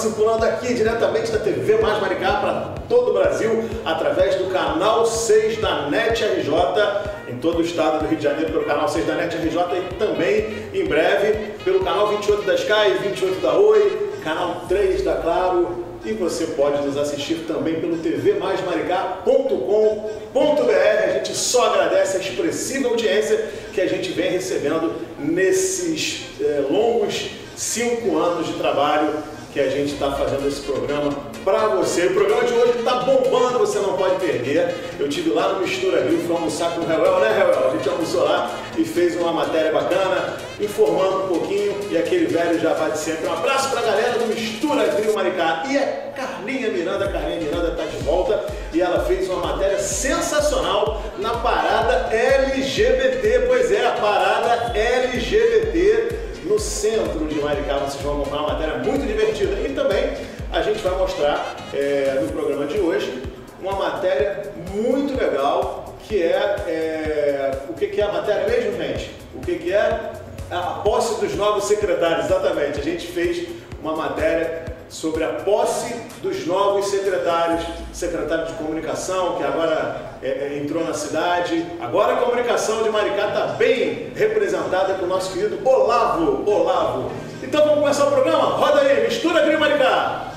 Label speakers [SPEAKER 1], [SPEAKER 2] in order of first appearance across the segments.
[SPEAKER 1] circulando aqui diretamente da TV Mais Maricá para todo o Brasil, através do canal 6 da NET RJ, em todo o estado do Rio de Janeiro, pelo canal 6 da NET RJ e também, em breve, pelo canal 28 da Sky, 28 da Oi, canal 3 da Claro. E você pode nos assistir também pelo tvmaismaricá.com.br. A gente só agradece a expressiva audiência que a gente vem recebendo nesses eh, longos cinco anos de trabalho que a gente está fazendo esse programa para você. O programa de hoje está bombando, você não pode perder. Eu tive lá no Mistura Rio, fui almoçar com o Reuel, né Reuel? A gente almoçou lá e fez uma matéria bacana, informando um pouquinho e aquele velho já vai de sempre. Um abraço para a galera do Mistura Rio Maricá. E a Carlinha Miranda, Carlinha Miranda está de volta e ela fez uma matéria sensacional na parada LGBT. Pois é, a parada LGBT no centro de Maricá. Vocês vão comprar uma matéria muito divertida. E também a gente vai mostrar é, no programa de hoje uma matéria muito legal que é, é o que, que é a matéria mesmo, gente? O que, que é a posse dos novos secretários, exatamente. A gente fez uma matéria sobre a posse dos novos secretários, secretário de comunicação, que agora é, é, entrou na cidade. Agora a comunicação de Maricá está bem representada com o nosso querido Olavo. Olavo. Então vamos começar o programa? Roda aí, mistura Grêmio Maricá.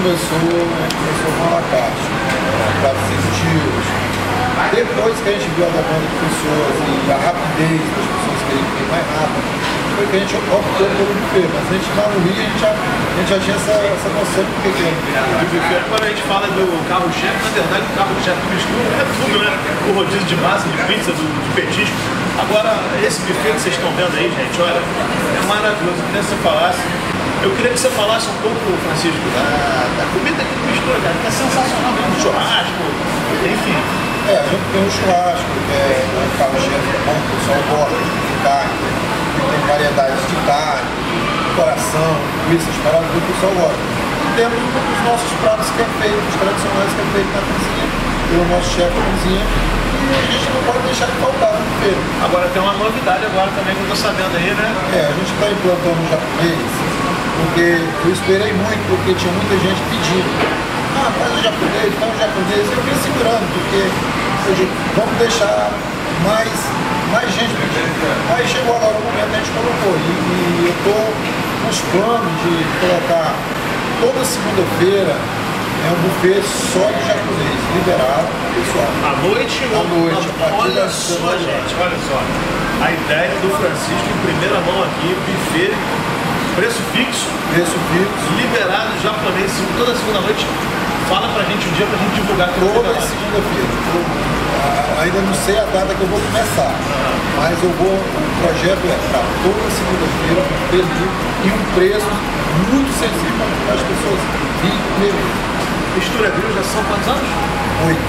[SPEAKER 2] Começou, a gente começou com a carte, pratos executivos. Depois que a gente viu a demanda de pessoas e a rapidez das pessoas querem ir mais rápido, foi que a gente optou pelo buffet. Mas a gente lá no Rio, a gente já, a gente já tinha essa, essa noção do que é.
[SPEAKER 1] Buffet, quando a gente fala do carro-chefe, na verdade o carro-chefe Mistura é tudo, né? O rodízio de massa, de pizza, do, de petisco. Agora, esse buffet que vocês estão vendo aí, gente, olha, é maravilhoso. Que você falasse. Eu queria que você falasse um pouco, Francisco, da, da comida aqui do Mistura, cara, que é sensacional mesmo. Churrasco, enfim.
[SPEAKER 2] É, a gente tem um churrasco, que é um carro-chefe bom, o pessoal gosta de carne, tem variedades de carne, coração, linguiças, paradas, o pessoal gosta. E temos os nossos pratos que é feito, os tradicionais que é feito na cozinha, pelo nosso chefe de cozinha, e a gente não pode deixar de faltar no buffet.
[SPEAKER 1] Agora tem uma novidade agora também que eu tô sabendo aí, né?
[SPEAKER 2] É, a gente está implantando um japonês, porque eu esperei muito, porque tinha muita gente pedindo. Ah, faz o japonês, faz o japonês. Eu vim segurando, porque eu digo, vamos deixar mais, mais gente pedindo. Aí chegou agora o momento, a gente colocou. E, e eu estou com os planos de colocar toda segunda-feira é um buffet só de japonês, liberado, pessoal.
[SPEAKER 1] À noite
[SPEAKER 2] À noite,
[SPEAKER 1] Olha só, gente, olha só. A ideia do Francisco em primeira mão aqui, buffet, preço fixo,
[SPEAKER 2] Preço fixo.
[SPEAKER 1] liberado japonês, toda segunda noite. Fala pra gente um dia pra gente divulgar
[SPEAKER 2] Toda
[SPEAKER 1] canal.
[SPEAKER 2] segunda-feira. Ah, Ainda não sei a data que eu vou começar, mas eu vou. O projeto é para toda segunda-feira, um e um preço muito sensível para as pessoas virem comer.
[SPEAKER 1] Mistura Grill já são quantos anos?
[SPEAKER 2] Oito.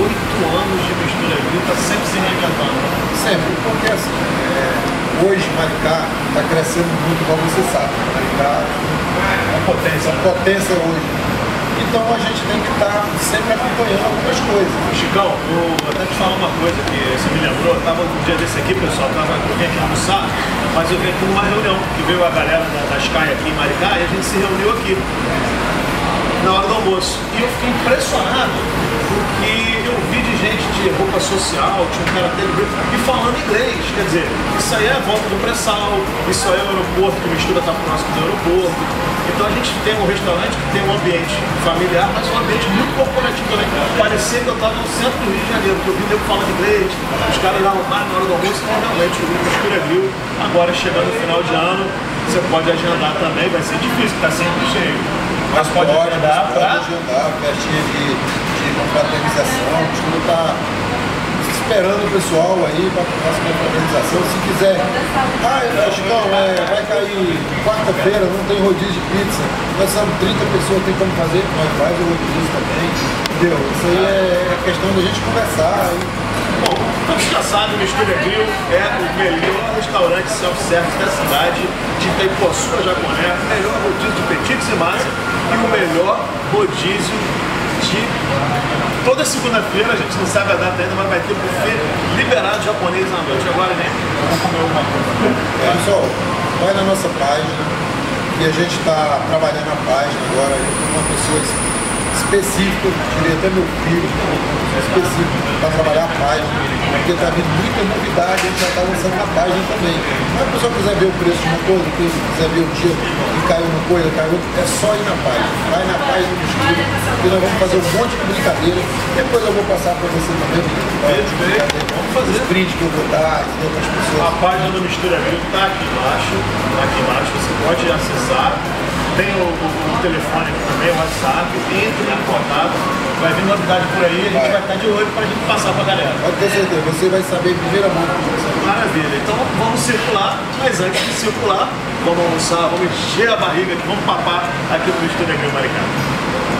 [SPEAKER 1] oito anos de mistura grill, está sempre se reinventando.
[SPEAKER 2] Sempre, porque assim, é, hoje Maricá está crescendo muito, como você sabe. Maricá
[SPEAKER 1] é uma potência.
[SPEAKER 2] É uma potência hoje. Então a gente tem que estar tá sempre acompanhando algumas coisas.
[SPEAKER 1] Chicão, vou até te falar uma coisa que você me lembrou. Eu estava um dia desse aqui, pessoal, tava, eu vim aqui almoçar, mas eu vim aqui numa reunião, que veio a galera da, da Sky aqui em Maricá e a gente se reuniu aqui na hora do almoço. E eu fiquei impressionado porque eu vi roupa social, tinha um cara dele e falando inglês. Quer dizer, isso aí é a volta do pré-sal, isso aí é o aeroporto, que mistura tá próximo do aeroporto. Então a gente tem um restaurante que tem um ambiente familiar, mas um ambiente muito corporativo também. Parecia que eu estava no centro do Rio de Janeiro, porque eu vi nego falando inglês, os caras lá no bar na hora do almoço, então realmente o grupo Mistura Grill, agora chegando no final de ano, você pode agendar também, vai ser difícil, está sempre cheio. Mas pode, pode agendar
[SPEAKER 2] para... Pode agendar, festinha de, de confraternização, o estudo está esperando o pessoal aí para a próxima confraternização. Se quiser, ah, Chicão, é, vai cair quarta-feira, não tem rodízio de pizza, nós somos 30 pessoas, tem como fazer, nós faz o rodízio também, entendeu? Isso aí é, é questão da gente conversar.
[SPEAKER 1] Bom, todos já sabem, o Mistura Grill é o melhor restaurante self-service da cidade de Itaipuaçu, Jaconé, melhor rodízio de petites e massa e o melhor rodízio de toda segunda-feira, a gente não sabe a data ainda, mas vai ter buffet liberado japonês na noite. Agora, né? Vamos comer uma coisa.
[SPEAKER 2] É, pessoal, vai na nossa página e a gente está trabalhando a página agora com uma pessoa específica, tirei até meu filho, específico para trabalhar a página, porque está vindo muita novidade, a gente já está lançando na página também. Mas a pessoa quiser ver o preço de uma coisa, quiser ver o dia que caiu uma coisa, caiu outra, é só ir na página. Vai na página do estúdio, que nós vamos fazer um monte de brincadeira. Depois eu vou passar para você também.
[SPEAKER 1] Vamos fazer.
[SPEAKER 2] Os prints que eu vou dar outras pessoas.
[SPEAKER 1] A página do Mistura Grill está aqui embaixo. Tá aqui embaixo, você pode acessar tem o, o, telefone aqui também, o WhatsApp, entre em contato, vai vir novidade por aí, a gente vai, vai estar de olho para a gente passar para a galera.
[SPEAKER 2] Pode ter certeza, você vai saber em primeira mão.
[SPEAKER 1] Maravilha, então vamos circular, mas antes de circular, vamos almoçar, vamos encher a barriga, vamos papar aqui no Estúdio Agri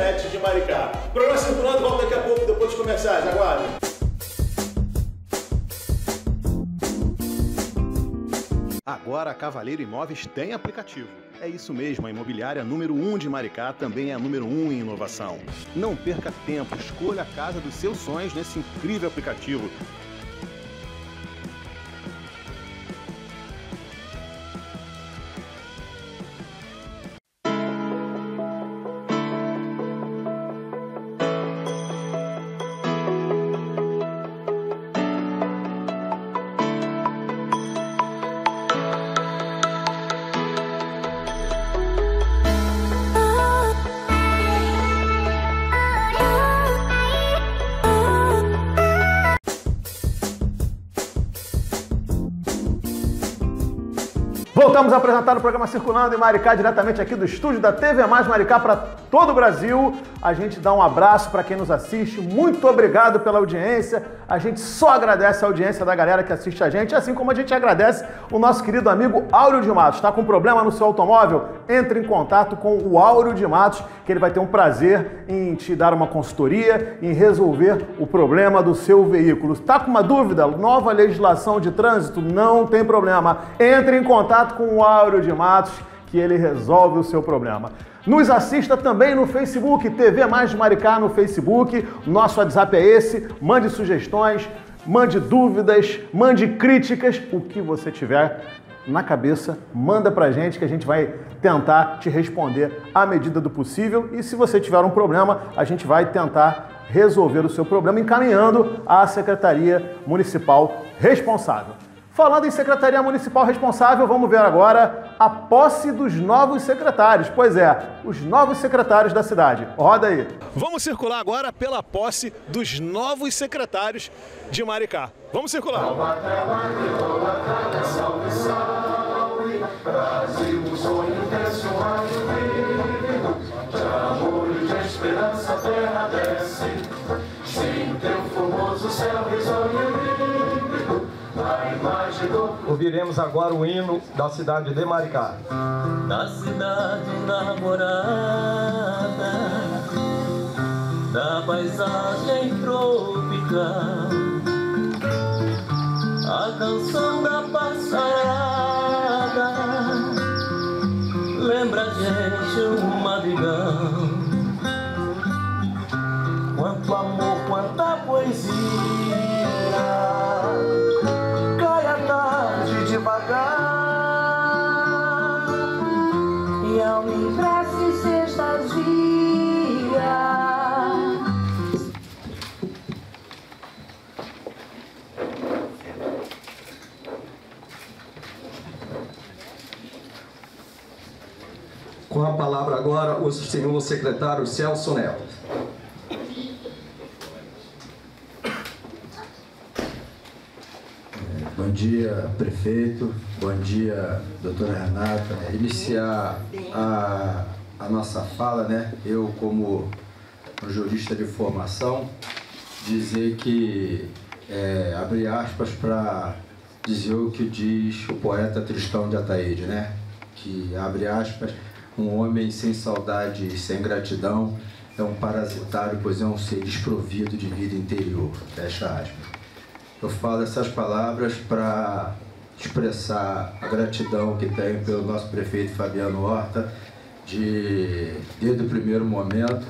[SPEAKER 1] internet de Maricá. Programa circulando, volta daqui a pouco, depois dos comerciais. Aguarde. Agora a Cavaleiro Imóveis tem aplicativo. É isso mesmo, a imobiliária número 1 um de Maricá também é a número 1 um em inovação. Não perca tempo, escolha a casa dos seus sonhos nesse incrível aplicativo Voltamos a apresentar o programa Circulando em Maricá, diretamente aqui do estúdio da TV Mais Maricá para todo o Brasil. A gente dá um abraço para quem nos assiste, muito obrigado pela audiência. A gente só agradece a audiência da galera que assiste a gente, assim como a gente agradece o nosso querido amigo Áureo de Matos. Está com problema no seu automóvel? Entre em contato com o Áureo de Matos, que ele vai ter um prazer em te dar uma consultoria, em resolver o problema do seu veículo. Está com uma dúvida? Nova legislação de trânsito? Não tem problema. Entre em contato com o Áureo de Matos, que ele resolve o seu problema. Nos assista também no Facebook, TV Mais Maricá no Facebook. Nosso WhatsApp é esse. Mande sugestões, mande dúvidas, mande críticas, o que você tiver na cabeça, manda pra gente que a gente vai tentar te responder à medida do possível. E se você tiver um problema, a gente vai tentar resolver o seu problema encaminhando à Secretaria Municipal responsável. Falando em Secretaria Municipal responsável, vamos ver agora a posse dos novos secretários. Pois é, os novos secretários da cidade. Roda aí. Vamos circular agora pela posse dos novos secretários de Maricá. Vamos circular. Um e. Sim, teu formoso céu
[SPEAKER 3] Ouviremos agora o hino da cidade de Maricá.
[SPEAKER 4] Na cidade namorada, da paisagem tropical, a canção da passarada lembra a gente um madrigal. Quanto amor, quanta poesia.
[SPEAKER 3] Com a palavra agora o senhor secretário Celso Neto.
[SPEAKER 5] Bom dia, prefeito. Bom dia, doutora Renata. Iniciar a, a nossa fala, né? Eu, como um jurista de formação, dizer que, é, abrir aspas para dizer o que diz o poeta Tristão de Ataíde, né? Que, abre aspas, um homem sem saudade e sem gratidão é um parasitário, pois é um ser desprovido de vida interior. Fecha aspas. Eu falo essas palavras para expressar a gratidão que tenho pelo nosso prefeito Fabiano Horta, de, desde o primeiro momento,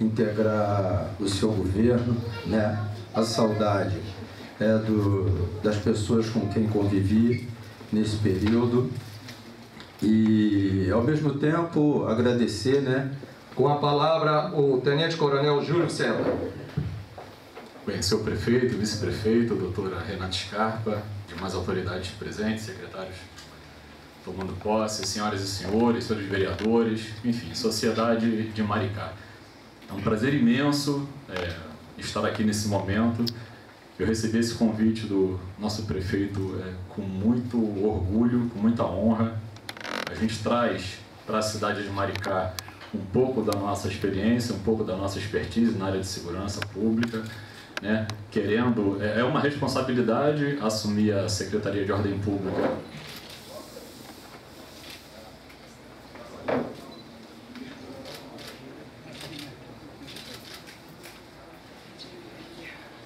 [SPEAKER 5] integrar o seu governo, né? a saudade é do, das pessoas com quem convivi nesse período e, ao mesmo tempo, agradecer, né?
[SPEAKER 3] Com a palavra, o Tenente Coronel Júlio Sela.
[SPEAKER 6] Conhecer o prefeito, o vice-prefeito, a doutora Renata Scarpa, demais autoridades presentes, secretários tomando posse, senhoras e senhores, senhores vereadores, enfim, sociedade de Maricá. É um prazer imenso é, estar aqui nesse momento. Eu recebi esse convite do nosso prefeito é, com muito orgulho, com muita honra, a gente traz para a cidade de Maricá um pouco da nossa experiência, um pouco da nossa expertise na área de segurança pública, né? querendo, é, é uma responsabilidade assumir a Secretaria de Ordem Pública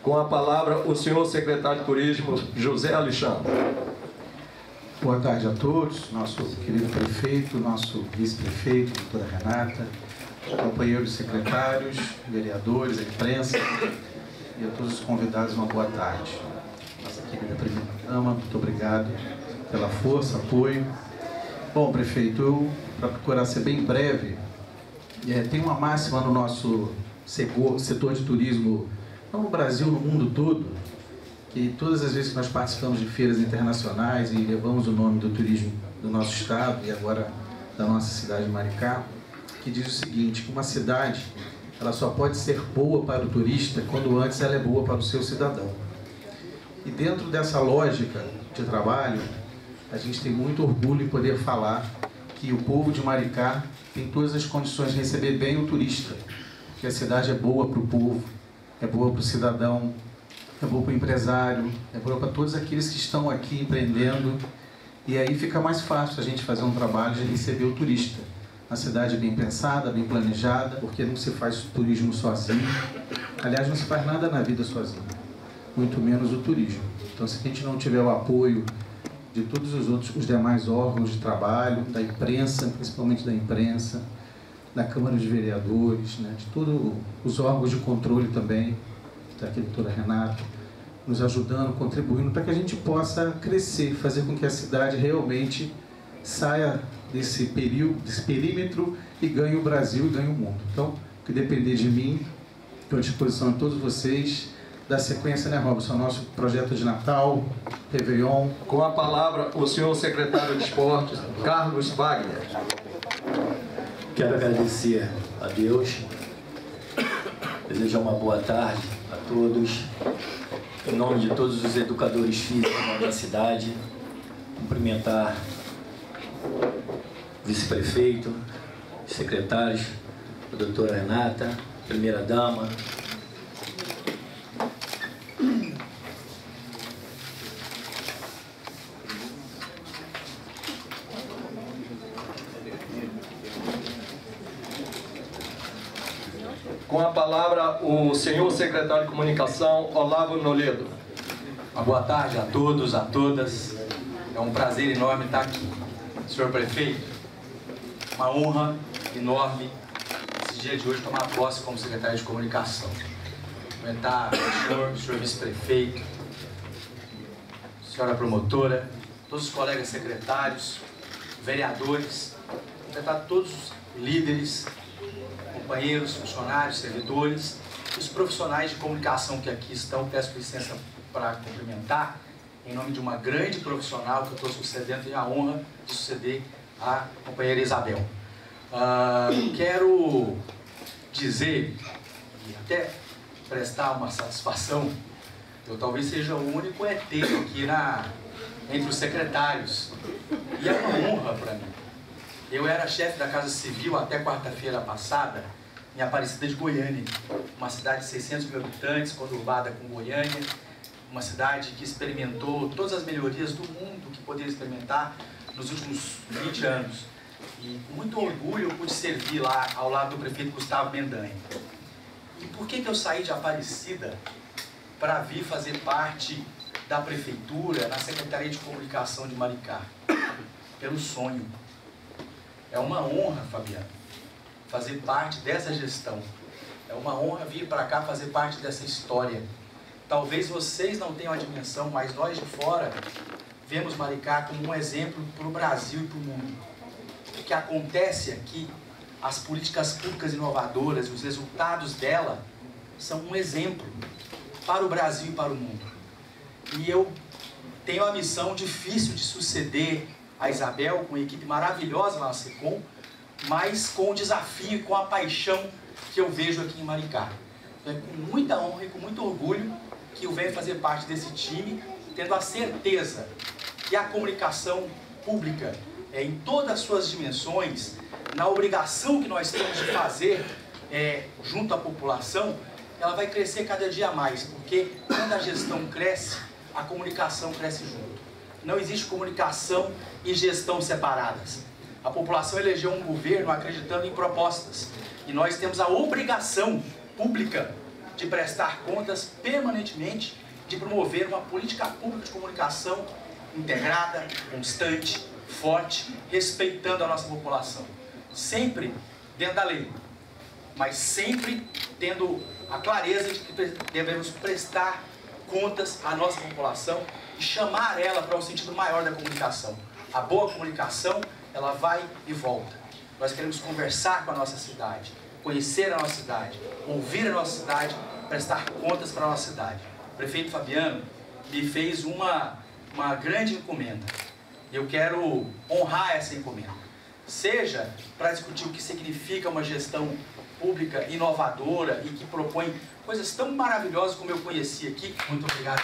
[SPEAKER 3] Com a palavra, o senhor secretário de Turismo, José Alexandre.
[SPEAKER 7] Boa tarde a todos, nosso querido prefeito, nosso vice-prefeito, doutora Renata, companheiros secretários, vereadores, a imprensa e a todos os convidados, uma boa tarde. Nossa querida primeira dama, muito obrigado pela força, apoio. Bom, prefeito, para procurar ser bem breve, é, tem uma máxima no nosso setor de turismo, não no Brasil, no mundo todo, que todas as vezes que nós participamos de feiras internacionais e levamos o nome do turismo do nosso estado e agora da nossa cidade de Maricá, que diz o seguinte, que uma cidade ela só pode ser boa para o turista quando antes ela é boa para o seu cidadão. E dentro dessa lógica de trabalho, a gente tem muito orgulho em poder falar que o povo de Maricá tem todas as condições de receber bem o turista, que a cidade é boa para o povo, é boa para o cidadão, é boa para o empresário, é boa para todos aqueles que estão aqui empreendendo. E aí fica mais fácil a gente fazer um trabalho de receber o turista. A cidade bem pensada, bem planejada, porque não se faz turismo sozinho. Aliás, não se faz nada na vida sozinho, muito menos o turismo. Então, se a gente não tiver o apoio de todos os outros, os demais órgãos de trabalho, da imprensa, principalmente da imprensa, da Câmara de Vereadores, né, de todos os órgãos de controle também, está aqui a doutora Renata, nos ajudando, contribuindo para que a gente possa crescer, fazer com que a cidade realmente saia desse período, desse perímetro e ganhe o Brasil e ganhe o mundo. Então, o que depender de mim, estou à disposição de todos vocês. Da sequência, né, Robson? Nosso projeto de Natal, Réveillon.
[SPEAKER 3] Com a palavra, o senhor secretário de Esportes, Carlos Wagner.
[SPEAKER 8] Quero agradecer a Deus, desejar uma boa tarde a todos, em nome de todos os educadores físicos da cidade, cumprimentar vice-prefeito, secretários, a doutora Renata, primeira-dama,
[SPEAKER 3] Com a palavra, o senhor secretário de Comunicação, Olavo Noledo.
[SPEAKER 9] Uma boa tarde a todos, a todas. É um prazer enorme estar aqui. Senhor Prefeito, uma honra enorme esse dia de hoje tomar posse como secretário de Comunicação. Cumprimentar o senhor, o senhor Vice-Prefeito, senhora promotora, todos os colegas secretários, vereadores, cumprimentar todos os líderes, companheiros, funcionários, servidores, os profissionais de comunicação que aqui estão, peço licença para cumprimentar, em nome de uma grande profissional que eu estou sucedendo, tenho a honra de suceder a companheira Isabel. Ah, quero dizer, e até prestar uma satisfação, eu talvez seja o único ET aqui na, entre os secretários, e é uma honra para mim. Eu era chefe da Casa Civil até quarta-feira passada, em Aparecida de Goiânia, uma cidade de 600 mil habitantes, conurbada com Goiânia, uma cidade que experimentou todas as melhorias do mundo que poderia experimentar nos últimos 20 anos. E com muito orgulho eu pude servir lá ao lado do prefeito Gustavo Mendanha. E por que, que eu saí de Aparecida para vir fazer parte da prefeitura na Secretaria de Comunicação de Maricá? Pelo sonho. É uma honra, Fabiano, fazer parte dessa gestão. É uma honra vir para cá fazer parte dessa história. Talvez vocês não tenham a dimensão, mas nós de fora vemos Maricá como um exemplo para o Brasil e para o mundo. O que acontece aqui, as políticas públicas inovadoras os resultados dela são um exemplo para o Brasil e para o mundo. E eu tenho a missão difícil de suceder a Isabel, com uma equipe maravilhosa lá na SECOM, mas com o desafio e com a paixão que eu vejo aqui em Maricá. É com muita honra e com muito orgulho que eu venho fazer parte desse time, tendo a certeza que a comunicação pública, é, em todas as suas dimensões, na obrigação que nós temos de fazer é, junto à população, ela vai crescer cada dia mais, porque quando a gestão cresce, a comunicação cresce junto. Não existe comunicação e gestão separadas. A população elegeu um governo acreditando em propostas. E nós temos a obrigação pública de prestar contas permanentemente, de promover uma política pública de comunicação integrada, constante, forte, respeitando a nossa população. Sempre dentro da lei, mas sempre tendo a clareza de que devemos prestar contas à nossa população e chamar ela para um sentido maior da comunicação. A boa comunicação, ela vai e volta. Nós queremos conversar com a nossa cidade, conhecer a nossa cidade, ouvir a nossa cidade, prestar contas para a nossa cidade. Prefeito Fabiano me fez uma, uma grande encomenda. Eu quero honrar essa encomenda. Seja para discutir o que significa uma gestão pública inovadora e que propõe coisas tão maravilhosas como eu conheci aqui. Muito obrigado.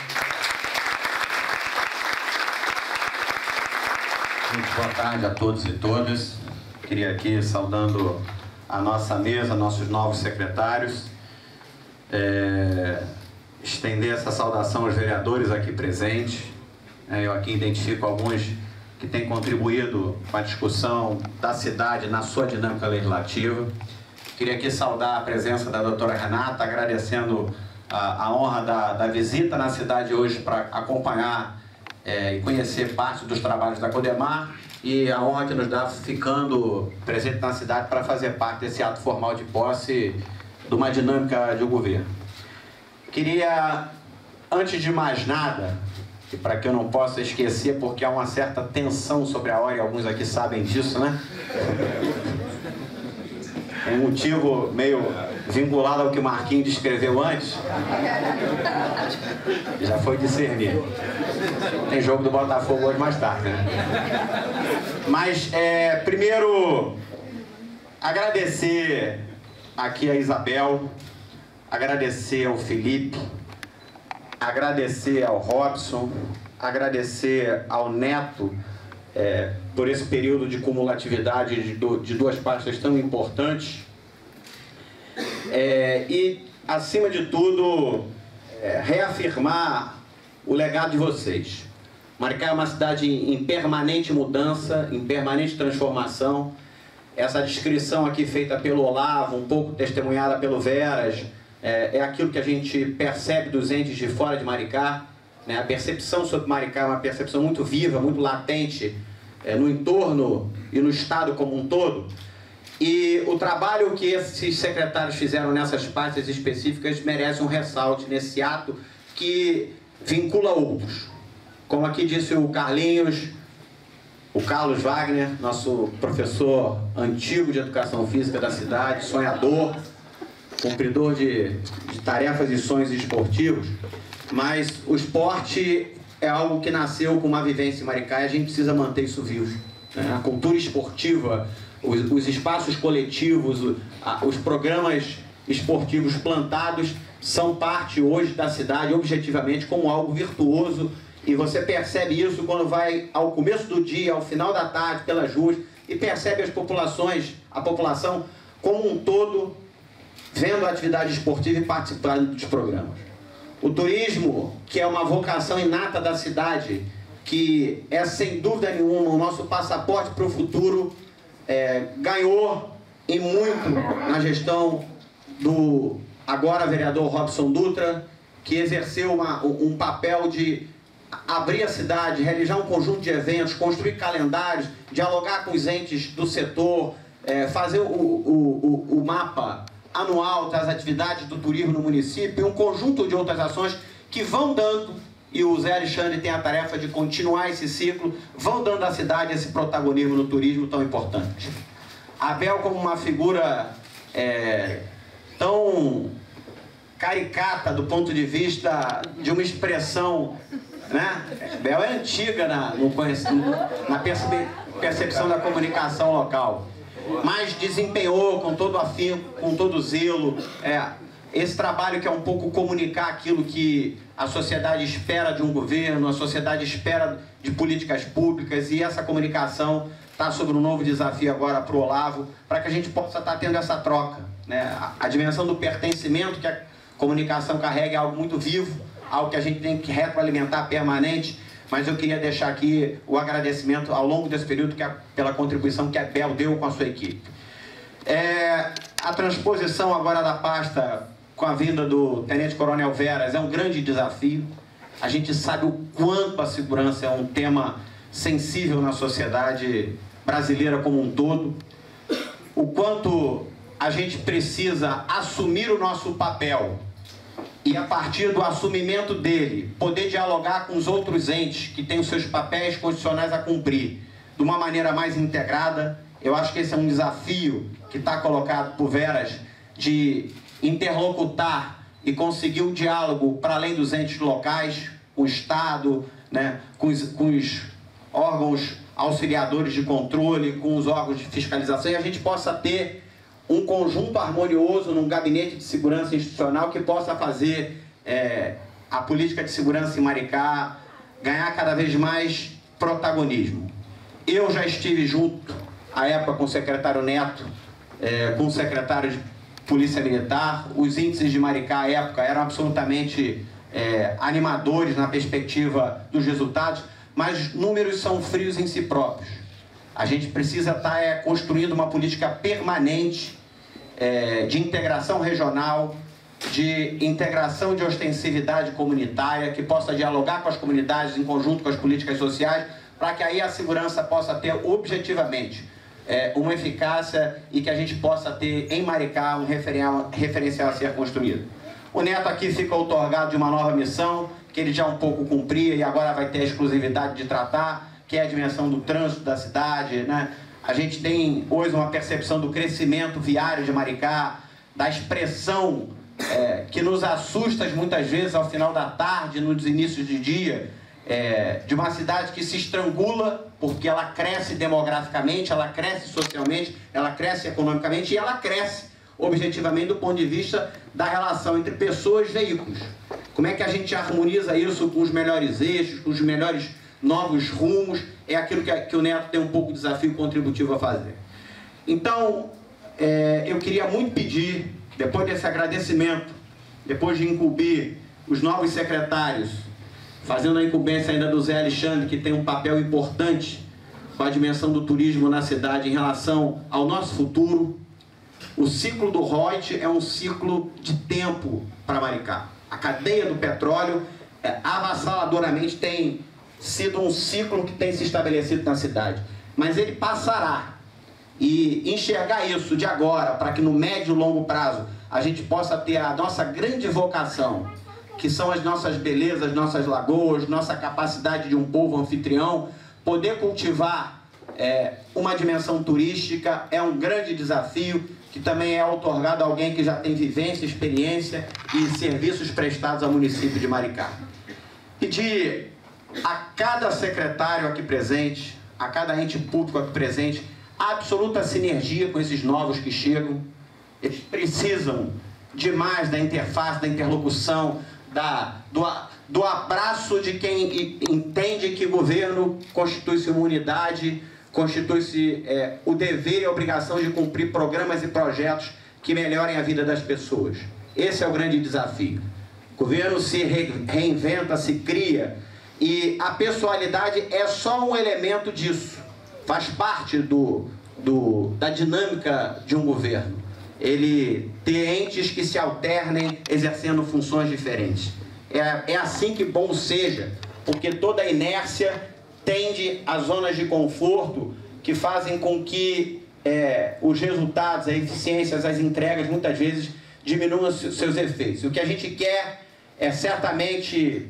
[SPEAKER 10] Boa tarde a todos e todas. Queria aqui saudando a nossa mesa, nossos novos secretários. É, estender essa saudação aos vereadores aqui presentes. É, eu aqui identifico alguns que têm contribuído com a discussão da cidade na sua dinâmica legislativa. Queria aqui saudar a presença da doutora Renata, agradecendo a, a honra da, da, visita na cidade hoje para acompanhar é, e conhecer parte dos trabalhos da Codemar e a honra que nos dá ficando presente na cidade para fazer parte desse ato formal de posse de uma dinâmica de governo. Queria, antes de mais nada, e para que eu não possa esquecer, porque há uma certa tensão sobre a hora, e alguns aqui sabem disso, né? Um motivo meio vinculado ao que o Marquinhos descreveu antes. Já foi discernido. Tem jogo do Botafogo hoje mais tarde, né? Mas, é, primeiro, agradecer aqui a Isabel, agradecer ao Felipe, agradecer ao Robson, agradecer ao Neto é, por esse período de cumulatividade de, do, de duas pastas tão importantes. É, e, acima de tudo, é, reafirmar o legado de vocês. Maricá é uma cidade em permanente mudança, em permanente transformação. Essa descrição aqui feita pelo Olavo, um pouco testemunhada pelo Veras, é, é aquilo que a gente percebe dos entes de fora de Maricá. Né? A percepção sobre Maricá é uma percepção muito viva, muito latente é, no entorno e no Estado como um todo. E o trabalho que esses secretários fizeram nessas partes específicas merece um ressalte nesse ato que vincula outros. Como aqui disse o Carlinhos, o Carlos Wagner, nosso professor antigo de educação física da cidade, sonhador, cumpridor de, de tarefas e sonhos esportivos, mas o esporte é algo que nasceu com uma vivência em Maricá e a gente precisa manter isso vivo. Né? A cultura esportiva, os, os espaços coletivos, os programas esportivos plantados são parte hoje da cidade, objetivamente, como algo virtuoso. E você percebe isso quando vai ao começo do dia, ao final da tarde, pelas ruas, e percebe as populações, a população como um todo, vendo a atividade esportiva e participando dos programas. O turismo, que é uma vocação inata da cidade, que é sem dúvida nenhuma o nosso passaporte para o futuro, é, ganhou e muito na gestão do agora vereador Robson Dutra, que exerceu uma, um papel de abrir a cidade, realizar um conjunto de eventos, construir calendários, dialogar com os entes do setor, é, fazer o, o, o, o mapa anual das atividades do turismo no município e um conjunto de outras ações que vão dando, e o Zé Alexandre tem a tarefa de continuar esse ciclo, vão dando à cidade esse protagonismo no turismo tão importante. Abel como uma figura é, tão caricata do ponto de vista de uma expressão, né? Bel é antiga na, no, na percepção da comunicação local mas desempenhou com todo afinco, com todo zelo, é, esse trabalho que é um pouco comunicar aquilo que a sociedade espera de um governo, a sociedade espera de políticas públicas e essa comunicação está sobre um novo desafio agora para o Olavo, para que a gente possa estar tá tendo essa troca. Né? A, a dimensão do pertencimento que a comunicação carrega é algo muito vivo, algo que a gente tem que retroalimentar permanente mas eu queria deixar aqui o agradecimento ao longo desse período a, pela contribuição que a Bel deu com a sua equipe. É, a transposição agora da pasta com a vinda do Tenente Coronel Veras é um grande desafio. A gente sabe o quanto a segurança é um tema sensível na sociedade brasileira como um todo, o quanto a gente precisa assumir o nosso papel e a partir do assumimento dele, poder dialogar com os outros entes que têm os seus papéis constitucionais a cumprir de uma maneira mais integrada. Eu acho que esse é um desafio que está colocado por Veras de interlocutar e conseguir um diálogo para além dos entes locais, com o Estado, né, com, os, com os órgãos auxiliadores de controle, com os órgãos de fiscalização, e a gente possa ter um conjunto harmonioso num gabinete de segurança institucional que possa fazer é, a política de segurança em Maricá ganhar cada vez mais protagonismo. eu já estive junto, à época, com o secretário Neto, é, com o secretário de Polícia Militar. Os índices de Maricá, à época, eram absolutamente é, animadores na perspectiva dos resultados, mas números são frios em si próprios. A gente precisa estar é, construindo uma política permanente é, de integração regional, de integração de ostensividade comunitária, que possa dialogar com as comunidades em conjunto com as políticas sociais, para que aí a segurança possa ter objetivamente é, uma eficácia e que a gente possa ter em Maricá um referencial, referencial a ser construído. O Neto aqui fica otorgado de uma nova missão, que ele já um pouco cumpria e agora vai ter a exclusividade de tratar, que é a dimensão do trânsito da cidade. Né? A gente tem hoje uma percepção do crescimento viário de Maricá, da expressão é, que nos assusta muitas vezes ao final da tarde, nos inícios de dia, é, de uma cidade que se estrangula porque ela cresce demograficamente, ela cresce socialmente, ela cresce economicamente e ela cresce objetivamente do ponto de vista da relação entre pessoas e veículos. Como é que a gente harmoniza isso com os melhores eixos, com os melhores novos rumos? É aquilo que, que o Neto tem um pouco de desafio contributivo a fazer. Então, é, eu queria muito pedir, depois desse agradecimento, depois de incumbir os novos secretários fazendo a incumbência ainda do Zé Alexandre, que tem um papel importante com a dimensão do turismo na cidade em relação ao nosso futuro. O ciclo do Reut é um ciclo de tempo para Maricá. A cadeia do petróleo é, avassaladoramente tem sido um ciclo que tem se estabelecido na cidade. Mas ele passará. E enxergar isso de agora, para que no médio e longo prazo a gente possa ter a nossa grande vocação que são as nossas belezas, nossas lagoas, nossa capacidade de um povo anfitrião, poder cultivar é, uma dimensão turística é um grande desafio que também é otorgado a alguém que já tem vivência, experiência e serviços prestados ao município de Maricá. Pedir a cada secretário aqui presente, a cada ente público aqui presente, absoluta sinergia com esses novos que chegam. Eles precisam demais da interface, da interlocução, da, do, do abraço de quem entende que governo constitui-se uma unidade, constitui-se é, o dever e a obrigação de cumprir programas e projetos que melhorem a vida das pessoas. Esse é o grande desafio. O governo se re, reinventa, se cria, e a pessoalidade é só um elemento disso. Faz parte do, do, da dinâmica de um governo ele ter entes que se alternem exercendo funções diferentes. É, é assim que bom seja, porque toda inércia tende a zonas de conforto que fazem com que é, os resultados, a eficiência, as entregas, muitas vezes diminuam seus efeitos. O que a gente quer é certamente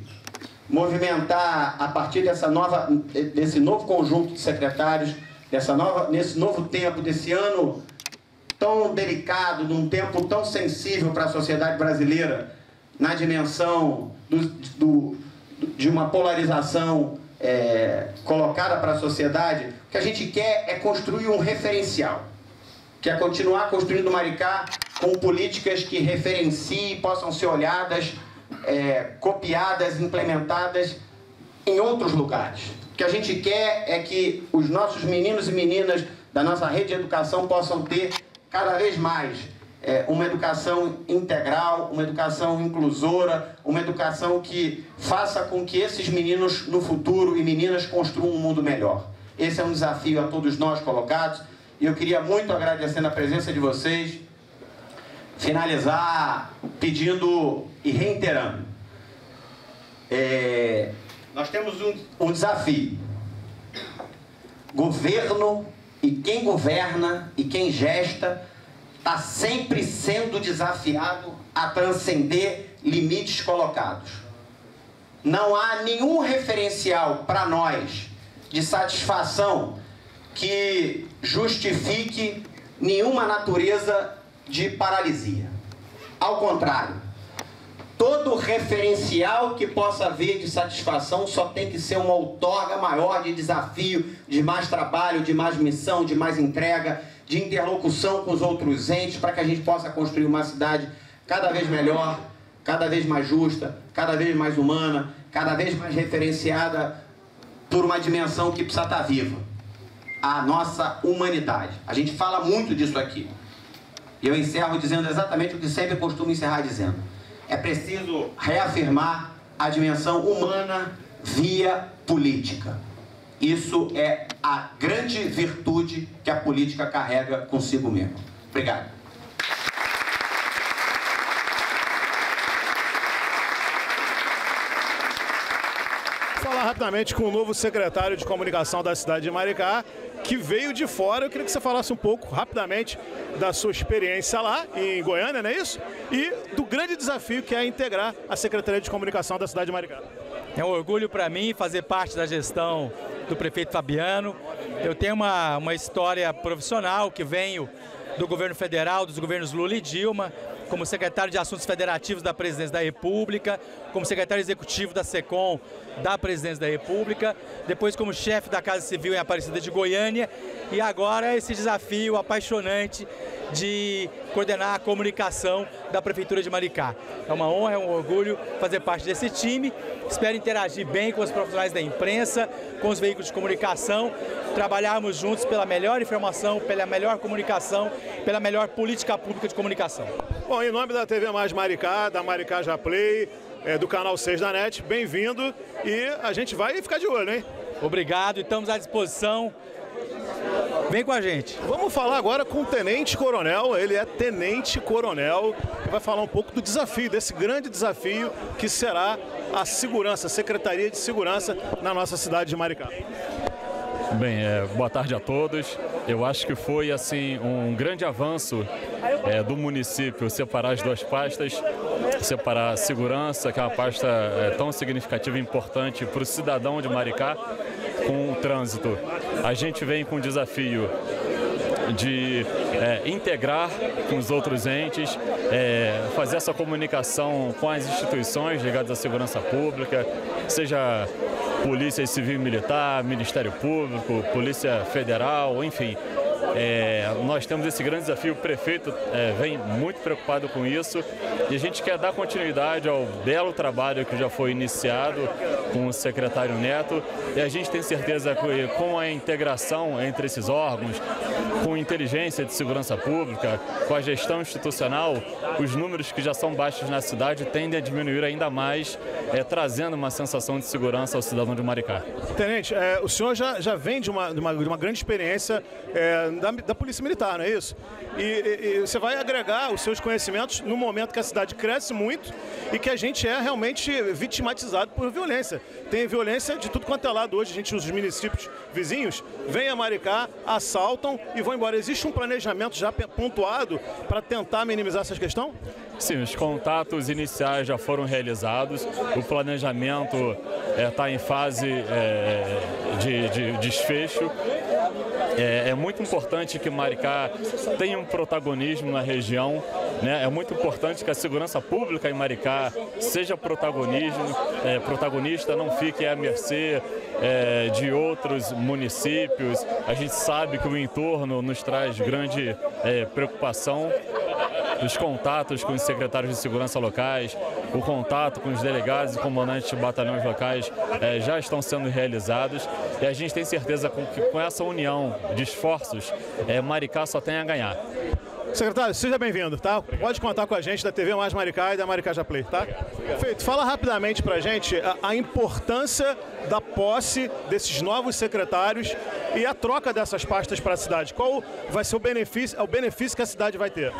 [SPEAKER 10] movimentar a partir dessa nova, desse novo conjunto de secretários, dessa nova, nesse novo tempo, desse ano tão delicado, num tempo tão sensível para a sociedade brasileira, na dimensão do, do, de uma polarização é, colocada para a sociedade, o que a gente quer é construir um referencial, que é continuar construindo Maricá com políticas que referenciem, possam ser olhadas, é, copiadas, implementadas em outros lugares. O que a gente quer é que os nossos meninos e meninas da nossa rede de educação possam ter cada vez mais é, uma educação integral, uma educação inclusora, uma educação que faça com que esses meninos no futuro e meninas construam um mundo melhor. Esse é um desafio a todos nós colocados e eu queria muito agradecer a presença de vocês, finalizar pedindo e reiterando. É, nós temos um, um desafio. Governo e quem governa e quem gesta está sempre sendo desafiado a transcender limites colocados. Não há nenhum referencial para nós de satisfação que justifique nenhuma natureza de paralisia. Ao contrário, referencial que possa haver de satisfação só tem que ser uma outorga maior de desafio, de mais trabalho, de mais missão, de mais entrega, de interlocução com os outros entes, para que a gente possa construir uma cidade cada vez melhor, cada vez mais justa, cada vez mais humana, cada vez mais referenciada por uma dimensão que precisa estar viva.
[SPEAKER 11] a nossa humanidade. A gente fala muito disso aqui. E eu encerro dizendo exatamente o que sempre costumo encerrar dizendo. É preciso reafirmar a dimensão humana via política. Isso é a grande virtude que a política carrega consigo mesmo. Obrigado.
[SPEAKER 1] falar rapidamente com o novo secretário de comunicação da cidade de Maricá, que veio de fora. Eu queria que você falasse um pouco, rapidamente, da sua experiência lá em Goiânia, não é isso? E do grande desafio que é integrar a Secretaria de Comunicação da cidade de Maricá.
[SPEAKER 9] É um orgulho para mim fazer parte da gestão do prefeito Fabiano. Eu tenho uma, uma história profissional que venho do governo federal, dos governos Lula e Dilma, como secretário de Assuntos Federativos da Presidência da República, como secretário executivo da SECOM da Presidência da República, depois como chefe da Casa Civil em Aparecida de Goiânia e agora esse desafio apaixonante de coordenar a comunicação da Prefeitura de Maricá. É uma honra, é um orgulho fazer parte desse time. Espero interagir bem com os profissionais da imprensa, com os veículos de comunicação, trabalharmos juntos pela melhor informação, pela melhor comunicação, pela melhor política pública de comunicação.
[SPEAKER 1] Bom, em nome da TV Mais Maricá, da Maricá Já Play, é, do canal 6 da NET, bem-vindo e a gente vai ficar de olho, hein?
[SPEAKER 9] Obrigado estamos à disposição Vem com a gente.
[SPEAKER 1] Vamos falar agora com o Tenente Coronel. Ele é Tenente Coronel e vai falar um pouco do desafio, desse grande desafio que será a segurança, a Secretaria de Segurança na nossa cidade de Maricá.
[SPEAKER 6] Bem, é, boa tarde a todos. Eu acho que foi assim um grande avanço é, do município separar as duas pastas, separar a segurança, que é uma pasta é, tão significativa e importante para o cidadão de Maricá, com o trânsito. A gente vem com o desafio de é, integrar com os outros entes, é, fazer essa comunicação com as instituições ligadas à segurança pública, seja Polícia Civil e Militar, Ministério Público, Polícia Federal, enfim. É, nós temos esse grande desafio, o prefeito é, vem muito preocupado com isso. E a gente quer dar continuidade ao belo trabalho que já foi iniciado com o secretário Neto. E a gente tem certeza que com a integração entre esses órgãos, com inteligência de segurança pública, com a gestão institucional, os números que já são baixos na cidade tendem a diminuir ainda mais, é, trazendo uma sensação de segurança ao cidadão de Maricá.
[SPEAKER 1] Tenente, é, o senhor já, já vem de uma, de uma, de uma grande experiência da, da Polícia Militar, não é isso? E, e, e, você vai agregar os seus conhecimentos no momento que a cidade cresce muito e que a gente é realmente vitimatizado por violência. Tem violência de tudo quanto é lado hoje. A gente, os municípios vizinhos, vêm a Maricá, assaltam e vão embora. Existe um planejamento já pontuado para tentar minimizar essa questão?
[SPEAKER 6] Sim, os contatos iniciais já foram realizados, o planejamento está é, em fase é, de, de desfecho é, é, muito importante que Maricá tenha um protagonismo na região. Né? É muito importante que a segurança pública em Maricá seja protagonismo, é, protagonista, não fique à mercê é, de outros municípios. A gente sabe que o entorno nos traz grande é, preocupação os contatos com os secretários de segurança locais, o contato com os delegados e comandantes de batalhões locais é, já estão sendo realizados e a gente tem certeza que com essa união de esforços, é, Maricá só tem a ganhar.
[SPEAKER 1] Secretário, seja bem-vindo, tá? Pode contar com a gente da TV Mais Maricá e da Maricá Já Play, tá? Feito. Fala rapidamente pra gente a, a importância da posse desses novos secretários e a troca dessas pastas para a cidade. Qual vai ser o benefício, o benefício que a cidade vai ter?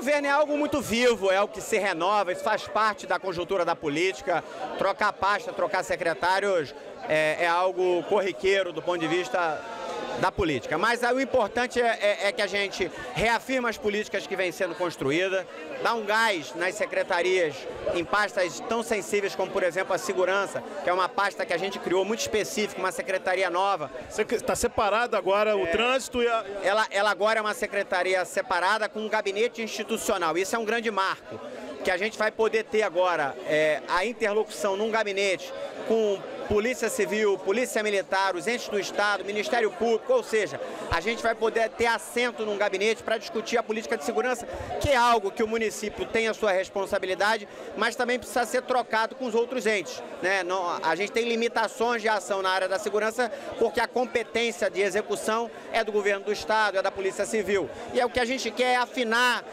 [SPEAKER 10] Governo é algo muito vivo, é algo que se renova, isso faz parte da conjuntura da política. Trocar pasta, trocar secretários é, é algo corriqueiro do ponto de vista da política. Mas o importante é, é, é, que a gente reafirma as políticas que vêm sendo construídas, dá um gás nas secretarias em pastas tão sensíveis como, por exemplo, a segurança, que é uma pasta que a gente criou muito específica, uma secretaria nova.
[SPEAKER 1] Está separado agora o é, trânsito e a...
[SPEAKER 10] Ela, ela agora é uma secretaria separada com um gabinete institucional. Isso é um grande marco que a gente vai poder ter agora é, a interlocução num gabinete com Polícia Civil, Polícia Militar, os entes do Estado, Ministério Público, ou seja, a gente vai poder ter assento num gabinete para discutir a política de segurança, que é algo que o município tem a sua responsabilidade, mas também precisa ser trocado com os outros entes. Né? Não, a gente tem limitações de ação na área da segurança porque a competência de execução é do governo do Estado, é da Polícia Civil. E é o que a gente quer é afinar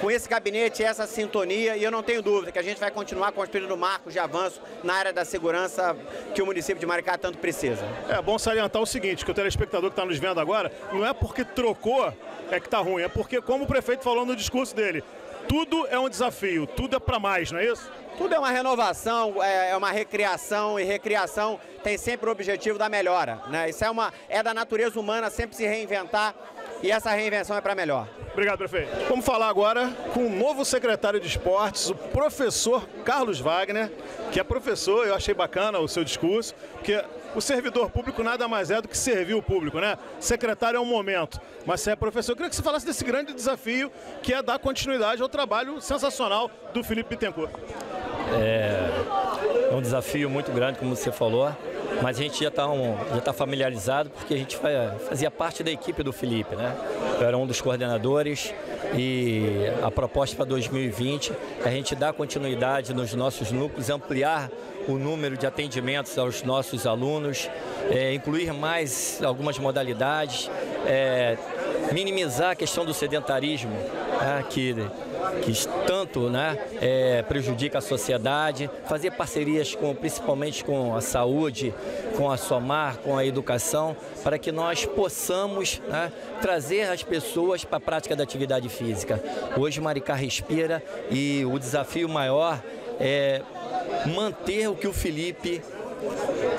[SPEAKER 10] com esse gabinete, essa sintonia, e eu não tenho dúvida que a gente vai continuar construindo marcos de avanço na área da segurança que o município de Maricá tanto precisa.
[SPEAKER 1] É bom salientar o seguinte, que o telespectador que está nos vendo agora, não é porque trocou é que está ruim, é porque, como o prefeito falou no discurso dele, tudo é um desafio, tudo é para mais, não é isso?
[SPEAKER 10] Tudo é uma renovação, é uma recriação e recriação tem sempre o objetivo da melhora. Né? Isso é, uma, é da natureza humana sempre se reinventar e essa reinvenção é para melhor.
[SPEAKER 1] Obrigado, prefeito. Vamos falar agora com o novo secretário de esportes, o professor Carlos Wagner, que é professor, eu achei bacana o seu discurso, porque o servidor público nada mais é do que servir o público, né? Secretário é um momento, mas você é professor. Eu queria que você falasse desse grande desafio que é dar continuidade ao trabalho sensacional do Felipe Bittencourt.
[SPEAKER 12] É, é um desafio muito grande, como você falou, mas a gente já está um, já tá familiarizado porque a gente fazia parte da equipe do Felipe, né? Eu era um dos coordenadores e a proposta para 2020 é a gente dar continuidade nos nossos núcleos, ampliar o número de atendimentos aos nossos alunos, é, incluir mais algumas modalidades, é, minimizar a questão do sedentarismo, né, que que tanto né, é, prejudica a sociedade, fazer parcerias com, principalmente com a saúde, com a Somar, com a educação, para que nós possamos né, trazer as pessoas para a prática da atividade física. Hoje Maricá respira e o desafio maior é manter o que o Felipe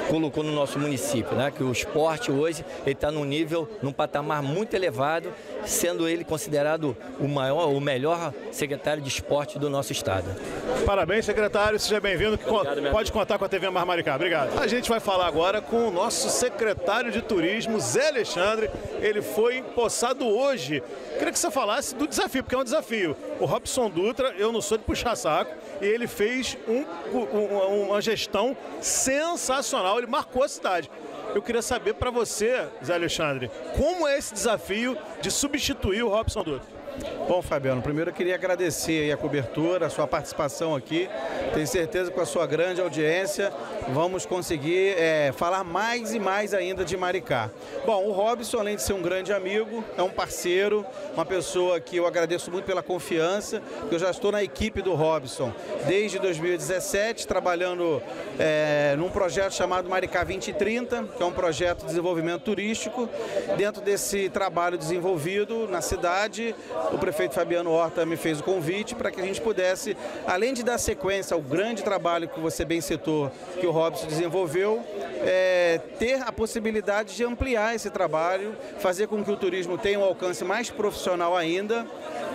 [SPEAKER 12] colocou no nosso município, né? Que o esporte hoje está num nível, num patamar muito elevado, sendo ele considerado o maior, o melhor secretário de esporte do nosso estado.
[SPEAKER 1] Parabéns, secretário, seja bem-vindo. Pode contar com a TV Mar Maricá. Obrigado. A gente vai falar agora com o nosso secretário de turismo, Zé Alexandre. Ele foi empossado hoje. Queria que você falasse do desafio, porque é um desafio. O Robson Dutra, eu não sou de puxar saco, e ele fez um, um, uma gestão sensacional. Ele marcou a cidade. Eu queria saber para você, Zé Alexandre, como é esse desafio de substituir o Robson Dutra?
[SPEAKER 7] Bom, Fabiano, primeiro eu queria agradecer a cobertura, a sua participação aqui. Tenho certeza que com a sua grande audiência vamos conseguir é, falar mais e mais ainda de Maricá. Bom, o Robson, além de ser um grande amigo, é um parceiro, uma pessoa que eu agradeço muito pela confiança, eu já estou na equipe do Robson desde 2017, trabalhando é, num projeto chamado Maricá 2030, que é um projeto de desenvolvimento turístico. Dentro desse trabalho desenvolvido na cidade, o prefeito Fabiano Horta me fez o convite para que a gente pudesse, além de dar sequência ao grande trabalho que você bem citou, que o Robson desenvolveu, é, ter a possibilidade de ampliar esse trabalho, fazer com que o turismo tenha um alcance mais profissional ainda,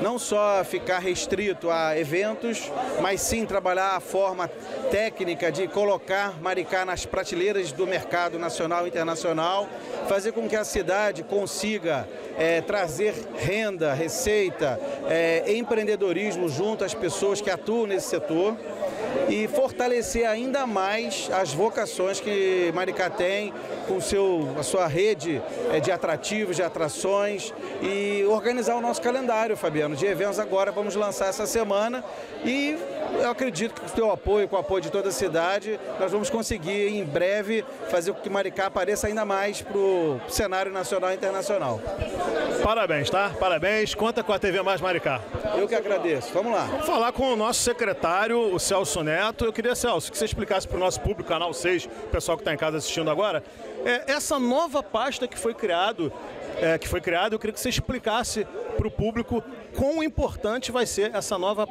[SPEAKER 7] não só ficar restrito a eventos, mas sim trabalhar a forma técnica de colocar Maricá nas prateleiras do mercado nacional e internacional, fazer com que a cidade consiga é, trazer renda, receita, é, empreendedorismo junto às pessoas que atuam nesse setor e fortalecer ainda mais as vocações que Maricá tem com seu, a sua rede é, de atrativos, de atrações e organizar o nosso calendário, Fabiano, de eventos agora vamos lançar essa semana e eu acredito que com o teu apoio, com o apoio de toda a cidade, nós vamos conseguir em breve fazer com que Maricá apareça ainda mais para o cenário nacional e internacional.
[SPEAKER 1] Parabéns, tá? Parabéns. Conta com a TV Mais Maricá.
[SPEAKER 7] Eu que agradeço. Vamos lá.
[SPEAKER 1] Vamos falar com o nosso secretário, o Celso Neto. Eu queria, Celso, que você explicasse para o nosso público, canal 6, o pessoal que está em casa assistindo agora, é, essa nova pasta que foi criado, é, que foi criada, eu queria que você explicasse para o público quão importante vai ser essa nova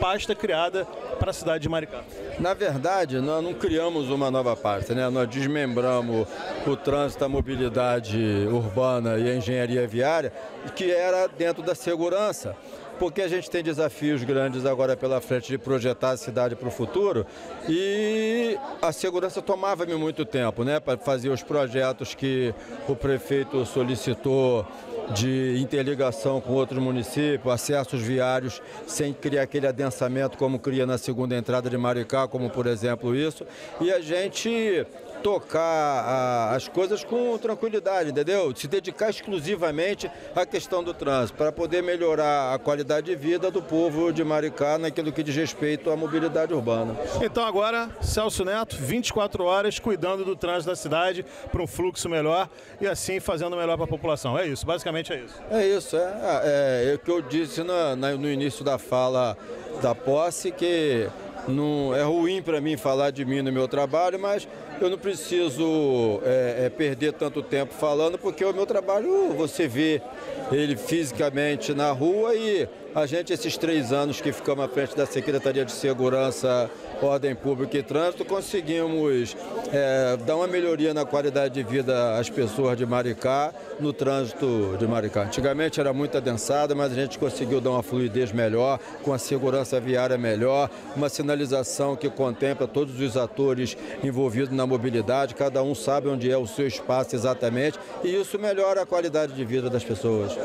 [SPEAKER 1] pasta criada para a cidade de Maricá.
[SPEAKER 5] Na verdade, nós não criamos uma nova pasta, né? Nós desmembramos o trânsito, a mobilidade urbana e a engenharia viária, que era dentro da segurança porque a gente tem desafios grandes agora pela frente de projetar a cidade para o futuro e a segurança tomava-me muito tempo, né, para fazer os projetos que o prefeito solicitou de interligação com outros municípios, acessos viários sem criar aquele adensamento como cria na segunda entrada de Maricá, como por exemplo isso. E a gente tocar a- as coisas com tranquilidade, entendeu? Se dedicar exclusivamente à questão do trânsito, para poder melhorar a qualidade de vida do povo de Maricá naquilo que diz respeito à mobilidade urbana.
[SPEAKER 1] Então agora, Celso Neto, 24 horas cuidando do trânsito da cidade para um fluxo melhor e assim fazendo melhor para a população. É isso, basicamente é isso.
[SPEAKER 5] É isso, é, é, é o que eu disse na- na- no início da fala da posse, que não, é ruim para mim falar de mim no meu trabalho, mas eu não preciso é, é, perder tanto tempo falando, porque o meu trabalho você vê ele fisicamente na rua e a gente, esses três anos que ficamos à frente da Secretaria de Segurança, Ordem Pública e Trânsito, conseguimos é, dar uma melhoria na qualidade de vida às pessoas de Maricá, no trânsito de Maricá. Antigamente era muito adensada, mas a gente conseguiu dar uma fluidez melhor, com a segurança viária melhor, uma sinalização que contempla todos os atores envolvidos na mobilidade, cada um sabe onde é o seu espaço exatamente, e isso melhora a qualidade de vida das pessoas.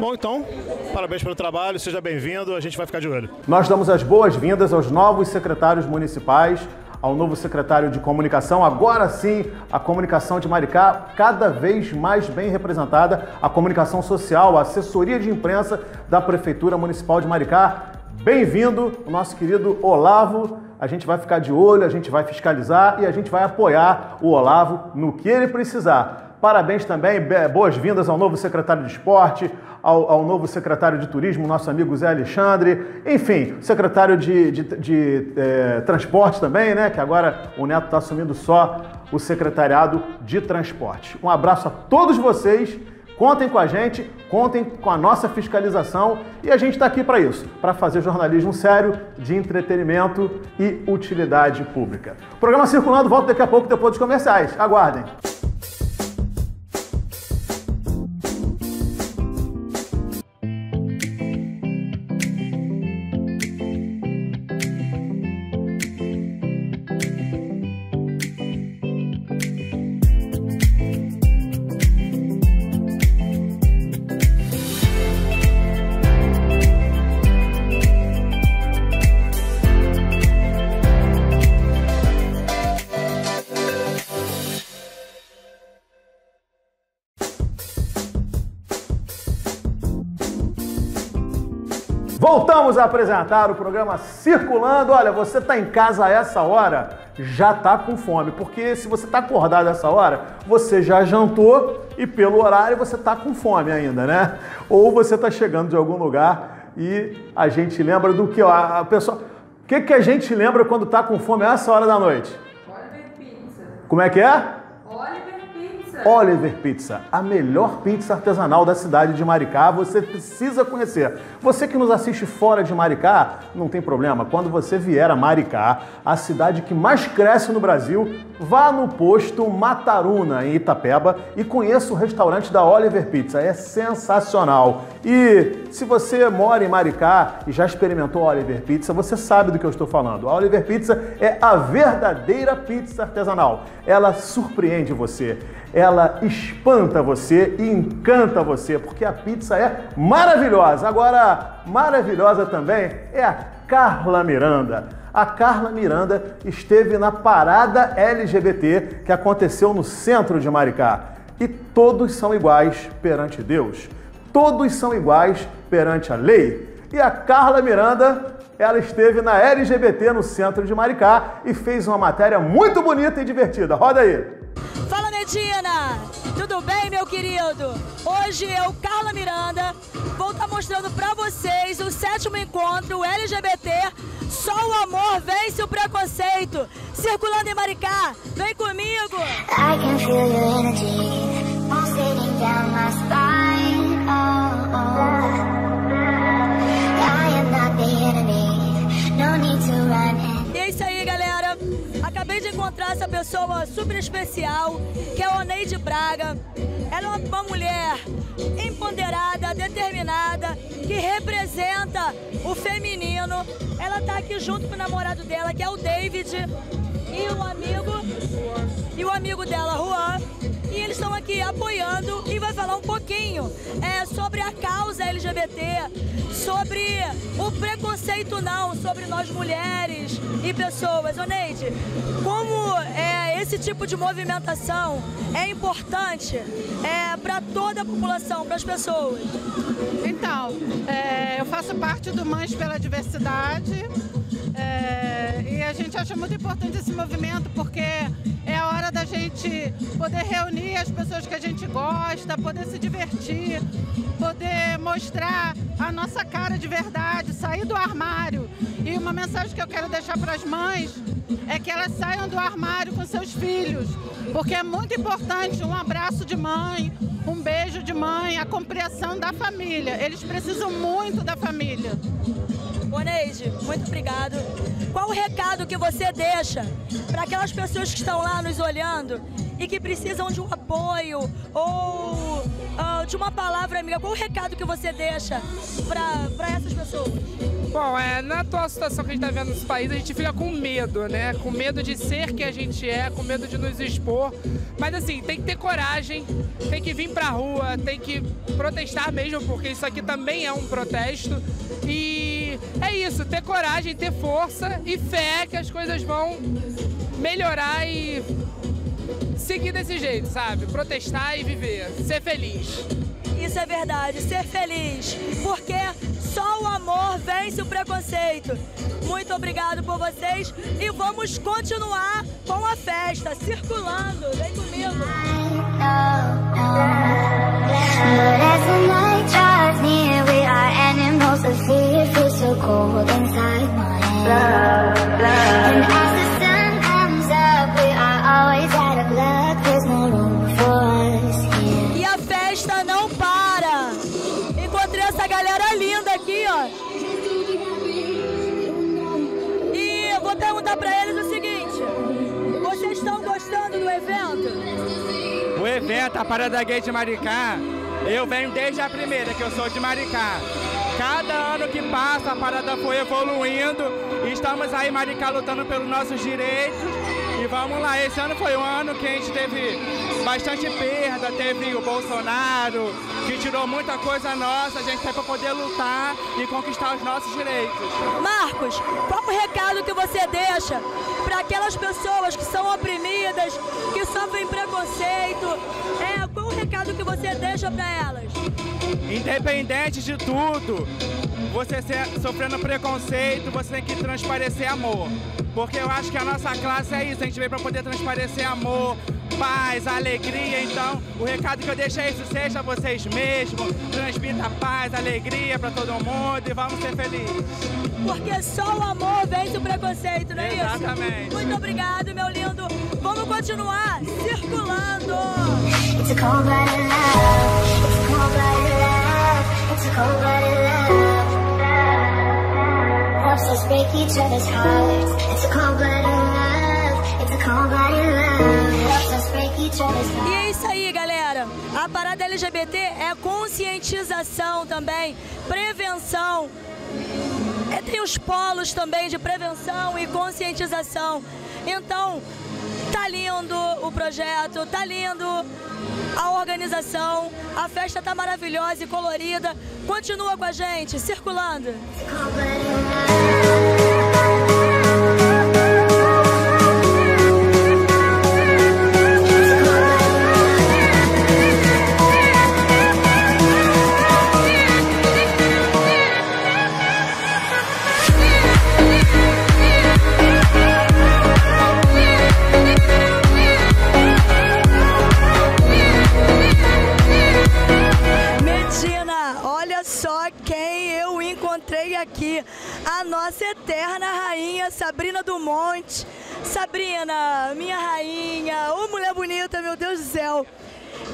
[SPEAKER 1] Bom, então, parabéns pelo trabalho, seja bem-vindo, a gente vai ficar de olho. Nós damos as boas-vindas aos novos secretários municipais, ao novo secretário de comunicação. Agora sim, a comunicação de Maricá cada vez mais bem representada, a comunicação social, a assessoria de imprensa da Prefeitura Municipal de Maricá. Bem-vindo, o nosso querido Olavo. A gente vai ficar de olho, a gente vai fiscalizar e a gente vai apoiar o Olavo no que ele precisar. Parabéns também, boas-vindas ao novo secretário de esporte, ao, ao novo secretário de turismo, nosso amigo Zé Alexandre, enfim, secretário de, de- de, eh, transporte também, né? Que agora o Neto está assumindo só o secretariado de transporte. Um abraço a todos vocês. Contem com a gente, contem com a nossa fiscalização e a gente está aqui para isso, para fazer jornalismo sério, de entretenimento e utilidade pública. Programa Circulando volta daqui a pouco depois dos comerciais. Aguardem. Apresentar o programa Circulando. Olha, você está em casa a essa hora, já está com fome, porque se você está acordado a essa hora, você já jantou e pelo horário você está com fome ainda, né? Ou você está chegando de algum lugar e a gente lembra do que ó, a pessoa. O que, que a gente lembra quando está com fome a essa hora da noite? Como é que é? Oliver Pizza, a melhor pizza artesanal da cidade de Maricá, você precisa conhecer. Você que nos assiste fora de Maricá, não tem problema. Quando você vier a Maricá, a cidade que mais cresce no Brasil, vá no posto Mataruna, em Itapeba, e conheça o restaurante da Oliver Pizza. É sensacional. E se você mora em Maricá e já experimentou a Oliver Pizza, você sabe do que eu estou falando. A Oliver Pizza é a verdadeira pizza artesanal. Ela surpreende você ela espanta você e encanta você, porque a pizza é maravilhosa. Agora, maravilhosa também é a Carla Miranda. A Carla Miranda esteve na parada LGBT que aconteceu no centro de Maricá. E todos são iguais perante Deus. Todos são iguais perante a lei. E a Carla Miranda, ela esteve na LGBT no centro de Maricá e fez uma matéria muito bonita e divertida. Roda aí.
[SPEAKER 13] Fala Medina, tudo bem meu querido? Hoje eu, Carla Miranda, vou estar mostrando pra vocês o sétimo encontro LGBT Só o amor vence o preconceito. Circulando em Maricá, vem comigo!
[SPEAKER 14] I can feel your energy
[SPEAKER 13] pessoa super especial, que é a Oneide Braga. Ela é uma mulher empoderada, determinada, que representa o feminino. Ela tá aqui junto com o namorado dela, que é o David, e o amigo, e o amigo dela, Juan. E eles estão aqui apoiando e vai falar um pouquinho é, sobre a causa LGBT, sobre o preconceito não, sobre nós mulheres e pessoas. Ô Neide, como é, esse tipo de movimentação é importante é, para toda a população, para as pessoas?
[SPEAKER 15] Então, é, eu faço parte do Mães pela Diversidade é, e a gente acha muito importante esse movimento porque é a hora da gente poder reunir as pessoas que a gente gosta, poder se divertir, poder mostrar a nossa cara de verdade, sair do armário. E uma mensagem que eu quero deixar para as mães é que elas saiam do armário com seus filhos, porque é muito importante um abraço de mãe, um beijo de mãe, a compreensão da família. Eles precisam muito da família.
[SPEAKER 13] Neide, muito obrigado. Qual o recado que você deixa para aquelas pessoas que estão lá nos olhando e que precisam de um apoio ou uh, de uma palavra amiga? Qual o recado que você deixa para essas pessoas?
[SPEAKER 16] Bom, é, na atual situação que a gente está vendo nesse país, a gente fica com medo, né? Com medo de ser quem a gente é, com medo de nos expor. Mas assim, tem que ter coragem, tem que vir pra rua, tem que protestar mesmo, porque isso aqui também é um protesto. E é isso, ter coragem, ter força e fé que as coisas vão melhorar e seguir desse jeito, sabe? Protestar e viver, ser feliz.
[SPEAKER 13] Isso é verdade, ser feliz. Porque só o amor vence o preconceito. Muito obrigado por vocês e vamos continuar com a festa, circulando. Vem comigo. E a festa não para. Encontrei essa galera linda aqui, ó. E eu vou perguntar pra eles o seguinte: vocês estão gostando do evento?
[SPEAKER 16] O evento, a Parada Gay de Maricá, eu venho desde a primeira, que eu sou de Maricá. Cada ano que passa, a parada foi evoluindo e estamos aí, Maricá, lutando pelos nossos direitos. E vamos lá, esse ano foi um ano que a gente teve bastante perda, teve o Bolsonaro, que tirou muita coisa nossa, a gente tem para poder lutar e conquistar os nossos direitos.
[SPEAKER 13] Marcos, qual o recado que você deixa para aquelas pessoas que são oprimidas, que sofrem preconceito? É, recado que você deixa para elas?
[SPEAKER 16] Independente de tudo, você sofrendo preconceito, você tem que transparecer amor. Porque eu acho que a nossa classe é isso, a gente veio para poder transparecer amor, paz, alegria. Então, o recado que eu deixo é isso, seja vocês mesmos, transmita paz, alegria para todo mundo e vamos ser felizes.
[SPEAKER 13] Porque só o amor vence o preconceito, não é isso?
[SPEAKER 16] Exatamente.
[SPEAKER 13] Muito obrigado, meu lindo. Vamos continuar circulando.
[SPEAKER 14] It's a cold-blooded love. It's a cold-blooded love. It's a cold-blooded love. Us break each other's hearts. It's a cold-blooded love. It's a cold-blooded love. Us break each other's
[SPEAKER 13] E
[SPEAKER 14] hearts.
[SPEAKER 13] é isso aí, galera. A parada LGBT é conscientização também, prevenção. É, tem os polos também de prevenção e conscientização. Então, tá lindo o projeto, tá lindo a organização, a festa tá maravilhosa e colorida. Continua com a gente, circulando. A nossa eterna rainha Sabrina do Monte. Sabrina, minha rainha, ô mulher bonita, meu Deus do céu.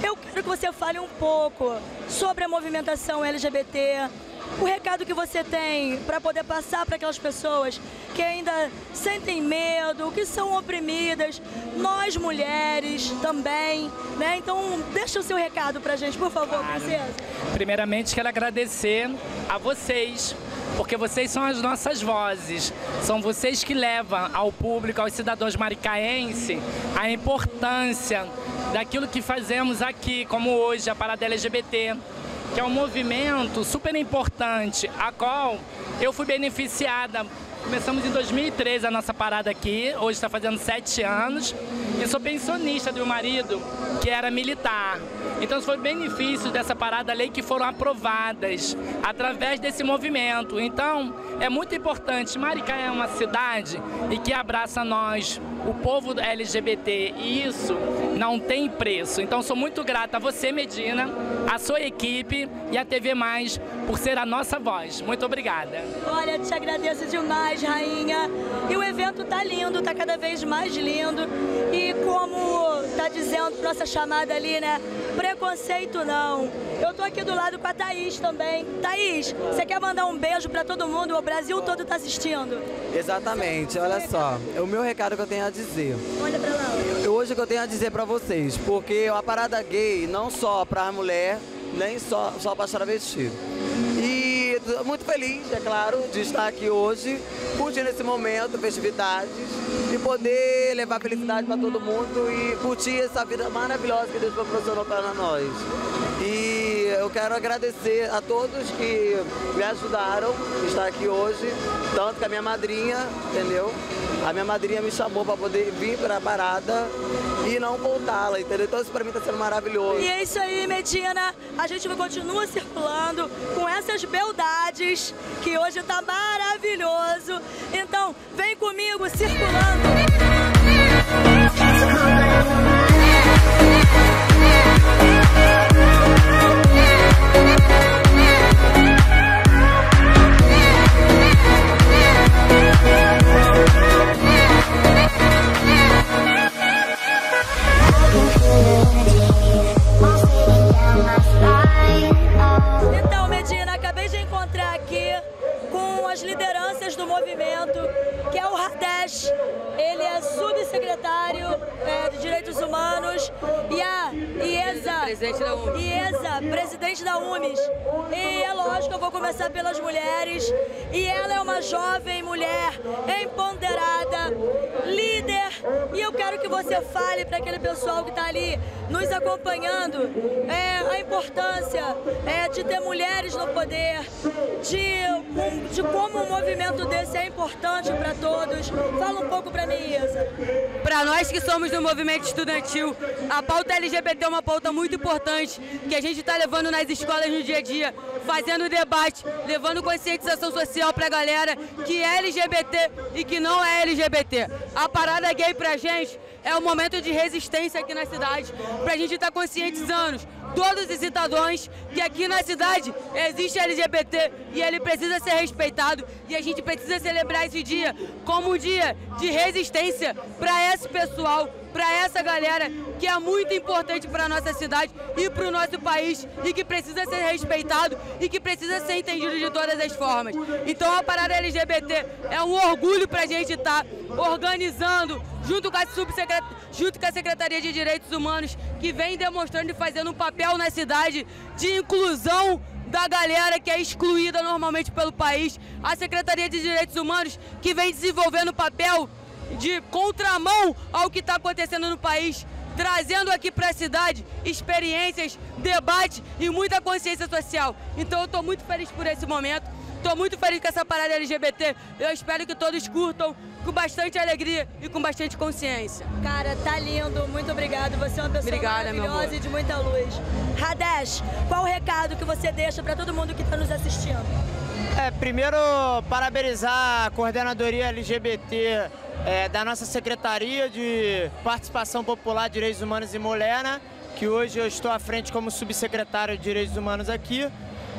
[SPEAKER 13] Eu quero que você fale um pouco sobre a movimentação LGBT, o recado que você tem para poder passar para aquelas pessoas que ainda sentem medo, que são oprimidas, nós mulheres também, né? Então, deixa o seu recado pra gente, por favor, princesa.
[SPEAKER 17] Primeiramente, quero agradecer a vocês, porque vocês são as nossas vozes. São vocês que levam ao público, aos cidadãos maricaenses, a importância daquilo que fazemos aqui, como hoje a Parada LGBT, que é um movimento super importante, a qual eu fui beneficiada. Começamos em 2013 a nossa parada aqui, hoje está fazendo sete anos. E sou pensionista do meu marido, que era militar. Então foi benefícios dessa parada lei que foram aprovadas através desse movimento. Então é muito importante. Maricá é uma cidade e que abraça nós, o povo LGBT, e isso não tem preço. Então sou muito grata a você, Medina, a sua equipe e a TV Mais por ser a nossa voz. Muito obrigada.
[SPEAKER 13] Olha, te agradeço demais, rainha. E o evento tá lindo, tá cada vez mais lindo. E como tá dizendo nossa chamada ali, né? Preconceito não. Eu tô aqui do lado com a Thaís também. Thaís, você quer mandar um beijo pra todo mundo? O Brasil todo tá assistindo.
[SPEAKER 18] Exatamente, olha só. É o meu recado que eu tenho a dizer.
[SPEAKER 13] Olha pra lá.
[SPEAKER 18] Hoje o que eu tenho a dizer pra vocês, porque a parada gay não só pra mulher, nem só, só pra travesti. Tô muito feliz, é claro, de estar aqui hoje, curtindo esse momento, festividades, e poder levar felicidade pra todo mundo e curtir essa vida maravilhosa que Deus proporcionou para nós. E eu quero agradecer a todos que me ajudaram a estar aqui hoje, tanto que a minha madrinha, entendeu? A minha madrinha me chamou para poder vir para a parada e não voltá-la, entendeu? Então isso para mim está sendo maravilhoso.
[SPEAKER 13] E é isso aí, Medina. A gente continua circulando com essas beldades que hoje tá maravilhoso. Então, vem comigo circulando. Movimento, que Radesh. Ele é subsecretário é, de Direitos Humanos e a IESA,
[SPEAKER 19] Presidente da UMES.
[SPEAKER 13] IESA, presidente da UMES. E é lógico, eu vou começar pelas mulheres. E ela é uma jovem mulher empoderada, líder. E eu quero que você fale para aquele pessoal que está ali nos acompanhando é, a importância é, de ter mulheres no poder, de, de como um movimento desse é importante para todos. Fala um pouco para mim, Isa.
[SPEAKER 19] Para nós que somos do movimento estudantil, a pauta LGBT é uma pauta muito importante que a gente está levando nas escolas no dia a dia, fazendo debate, levando conscientização social para a galera que é LGBT e que não é LGBT. A parada gay pra gente é um momento de resistência aqui na cidade, pra gente estar conscientizando todos os cidadãos que aqui na cidade existe LGBT e ele precisa ser respeitado e a gente precisa celebrar esse dia como um dia de resistência para esse pessoal, para essa galera que é muito importante para nossa cidade e para o nosso país e que precisa ser respeitado e que precisa ser entendido de todas as formas. Então a parada LGBT é um orgulho para a gente estar organizando junto com a subsecret... junto com a Secretaria de Direitos Humanos que vem demonstrando e fazendo um papel na cidade de inclusão da galera que é excluída normalmente pelo país, a Secretaria de Direitos Humanos que vem desenvolvendo papel de contramão ao que está acontecendo no país, trazendo aqui para a cidade experiências, debate e muita consciência social. Então eu estou muito feliz por esse momento, estou muito feliz com essa parada LGBT. Eu espero que todos curtam com bastante alegria e com bastante consciência.
[SPEAKER 13] Cara, tá lindo. Muito obrigado. Você é uma pessoa
[SPEAKER 19] Obrigada,
[SPEAKER 13] maravilhosa e de muita luz. Radesh, qual o recado que você deixa para todo mundo que está nos assistindo?
[SPEAKER 20] É, primeiro, parabenizar a coordenadoria LGBT é, da nossa Secretaria de Participação Popular, Direitos Humanos e Mulher, né, que hoje eu estou à frente como subsecretário de Direitos Humanos aqui.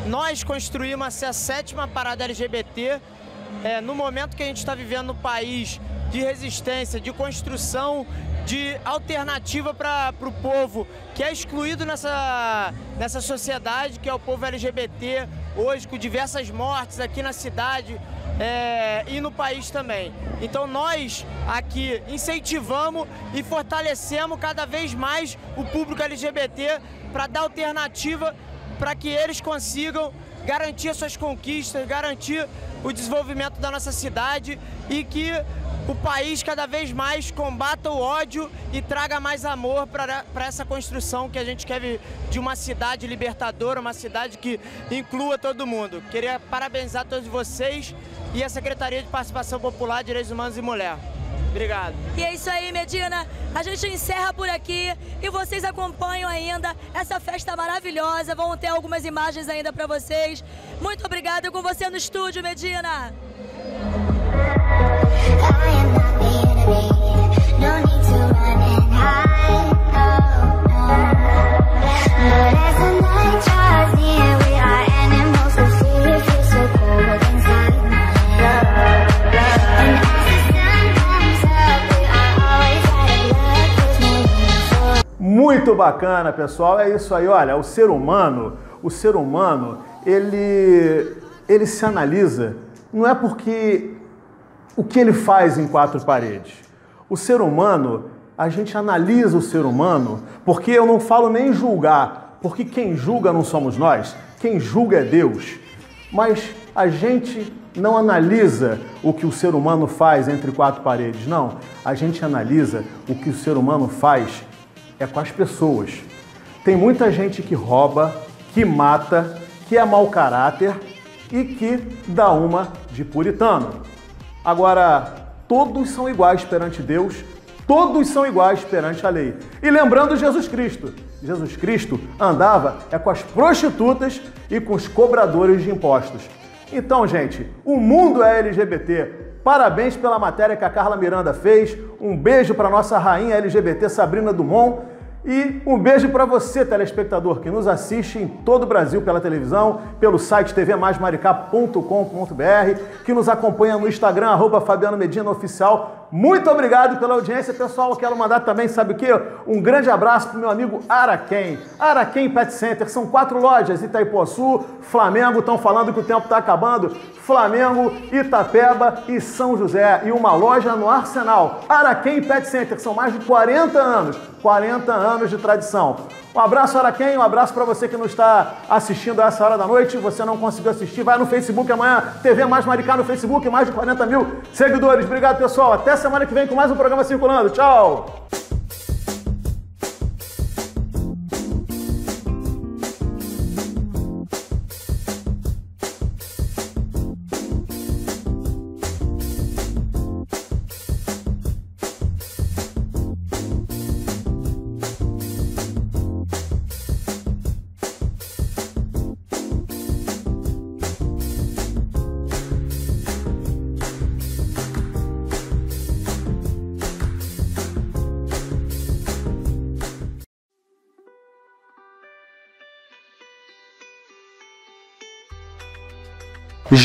[SPEAKER 20] Nós construímos essa sétima parada LGBT é, no momento que a gente está vivendo no país de resistência, de construção de alternativa para o povo que é excluído nessa, nessa sociedade, que é o povo LGBT, hoje com diversas mortes aqui na cidade é, e no país também. Então nós aqui incentivamos e fortalecemos cada vez mais o público LGBT para dar alternativa para que eles consigam garantir as suas conquistas, garantir o desenvolvimento da nossa cidade e que o país cada vez mais combata o ódio e traga mais amor para essa construção que a gente quer de uma cidade libertadora, uma cidade que inclua todo mundo. Queria parabenizar todos vocês e a Secretaria de Participação Popular, Direitos Humanos e Mulher. Obrigado.
[SPEAKER 13] E é isso aí, Medina. A gente encerra por aqui e vocês acompanham ainda essa festa maravilhosa. Vão ter algumas imagens ainda para vocês. Muito obrigada com você no estúdio, Medina.
[SPEAKER 1] Muito bacana, pessoal. É isso aí. Olha, o ser humano, o ser humano, ele, ele se analisa. Não é porque o que ele faz em quatro paredes. O ser humano, a gente analisa o ser humano, porque eu não falo nem julgar, porque quem julga não somos nós, quem julga é Deus. Mas a gente não analisa o que o ser humano faz entre quatro paredes, não. A gente analisa o que o ser humano faz é com as pessoas. Tem muita gente que rouba, que mata, que é mau caráter e que dá uma de puritano. Agora, todos são iguais perante Deus, todos são iguais perante a lei. E lembrando Jesus Cristo, Jesus Cristo andava é com as prostitutas e com os cobradores de impostos. Então, gente, o mundo é LGBT. Parabéns pela matéria que a Carla Miranda fez. Um beijo para nossa rainha LGBT Sabrina Dumont e um beijo para você, telespectador, que nos assiste em todo o Brasil pela televisão, pelo site tvmaismaricá.com.br, que nos acompanha no Instagram, arroba Fabiano Medina Oficial. Muito obrigado pela audiência, pessoal. Quero mandar também, sabe o quê? Um grande abraço para o meu amigo Araquém. Araquém Pet Center, são quatro lojas, Itaipuaçu, Flamengo, estão falando que o tempo está acabando. Flamengo, Itapeba e São José. E uma loja no Arsenal. Araquém Pet Center, são mais de 40 anos. 40 anos de tradição. Um abraço, Araquém, um abraço para você que não está assistindo a essa hora da noite. Você não conseguiu assistir, vai no Facebook amanhã, TV Mais Maricá no Facebook, mais de 40 mil seguidores. Obrigado, pessoal. Até semana que vem com mais um programa circulando. Tchau!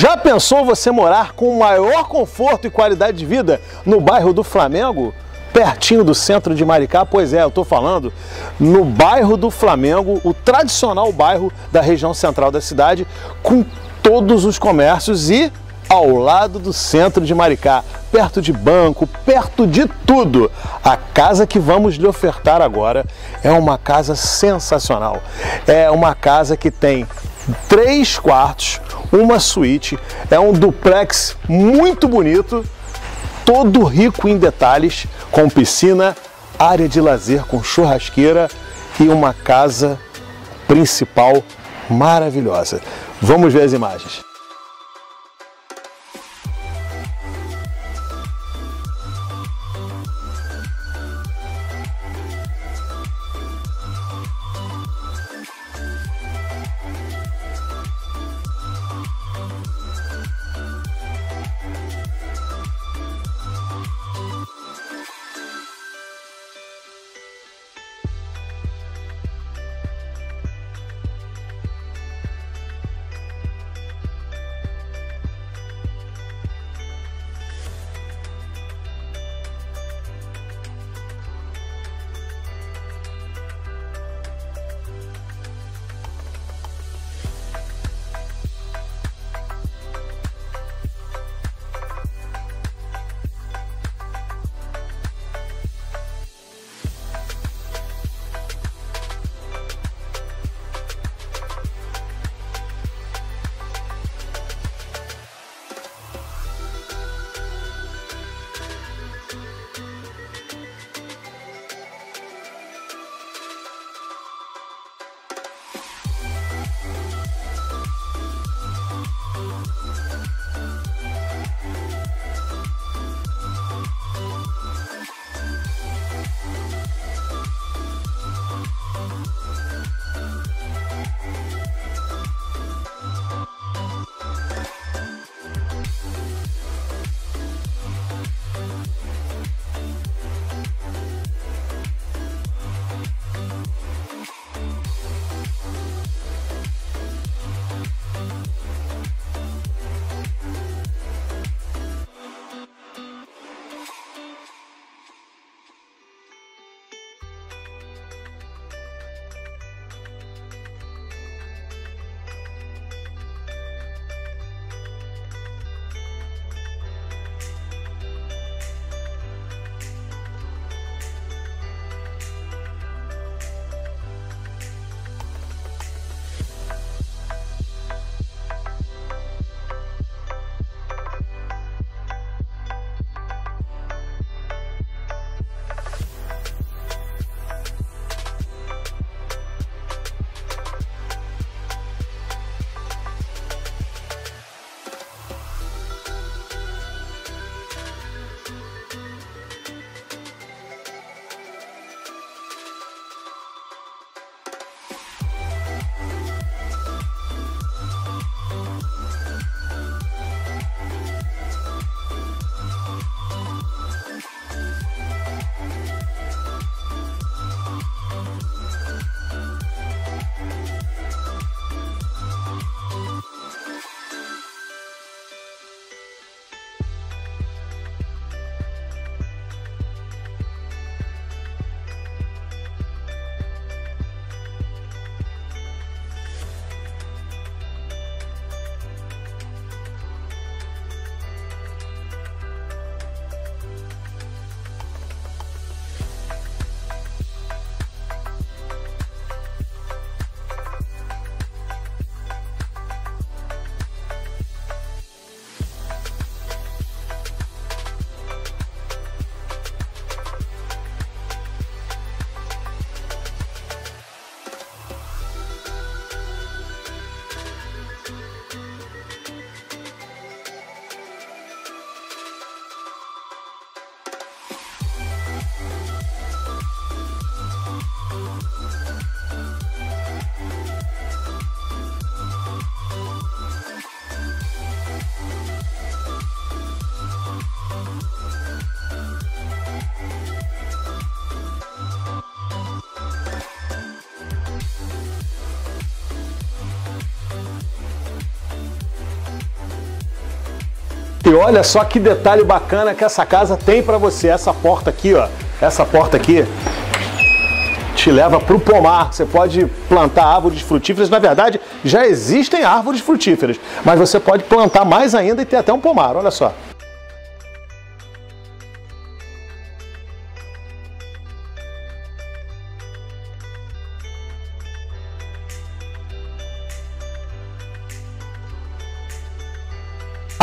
[SPEAKER 1] Já pensou você morar com maior conforto e qualidade de vida no bairro do Flamengo? Pertinho do centro de Maricá? Pois é, eu estou falando no bairro do Flamengo, o tradicional bairro da região central da cidade, com todos os comércios e ao lado do centro de Maricá, perto de banco, perto de tudo. A casa que vamos lhe ofertar agora é uma casa sensacional. É uma casa que tem três quartos, uma suíte, é um duplex muito bonito, todo rico em detalhes, com piscina, área de lazer com churrasqueira e uma casa principal maravilhosa. Vamos ver as imagens. E olha só que detalhe bacana que essa casa tem para você. Essa porta aqui, ó. Essa porta aqui te leva para o pomar. Você pode plantar árvores frutíferas. Na verdade, já existem árvores frutíferas, mas você pode plantar mais ainda e ter até um pomar. Olha só.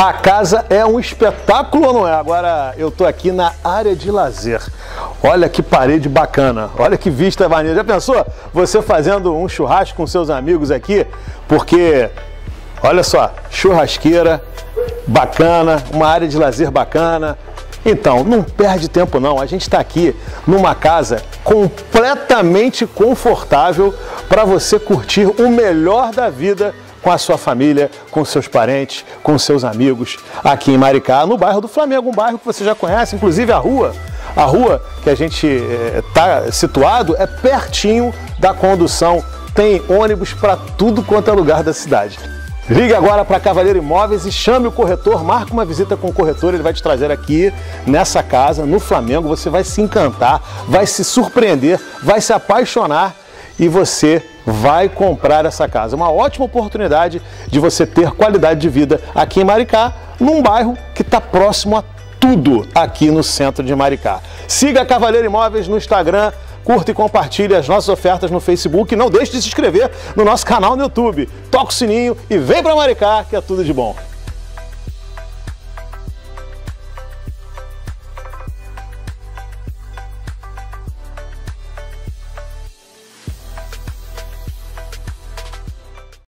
[SPEAKER 1] A casa é um espetáculo ou não é? Agora eu tô aqui na área de lazer. Olha que parede bacana, olha que vista maneira. Já pensou você fazendo um churrasco com seus amigos aqui? Porque, olha só, churrasqueira bacana, uma área de lazer bacana. Então, não perde tempo não. A gente está aqui numa casa completamente confortável para você curtir o melhor da vida com a sua família, com seus parentes, com seus amigos aqui em Maricá, no bairro do Flamengo, um bairro que você já conhece, inclusive a rua. A rua que a gente está eh, situado é pertinho da condução, tem ônibus para tudo quanto é lugar da cidade. Ligue agora para Cavaleiro Imóveis e chame o corretor, marque uma visita com o corretor, ele vai te trazer aqui nessa casa, no Flamengo, você vai se encantar, vai se surpreender, vai se apaixonar e você vai comprar essa casa. Uma ótima oportunidade de você ter qualidade de vida aqui em Maricá, num bairro que está próximo a tudo aqui no centro de Maricá. Siga Cavaleiro Imóveis no Instagram, curta e compartilhe as nossas ofertas no Facebook. Não deixe de se inscrever no nosso canal no YouTube. Toca o sininho e vem para Maricá, que é tudo de bom.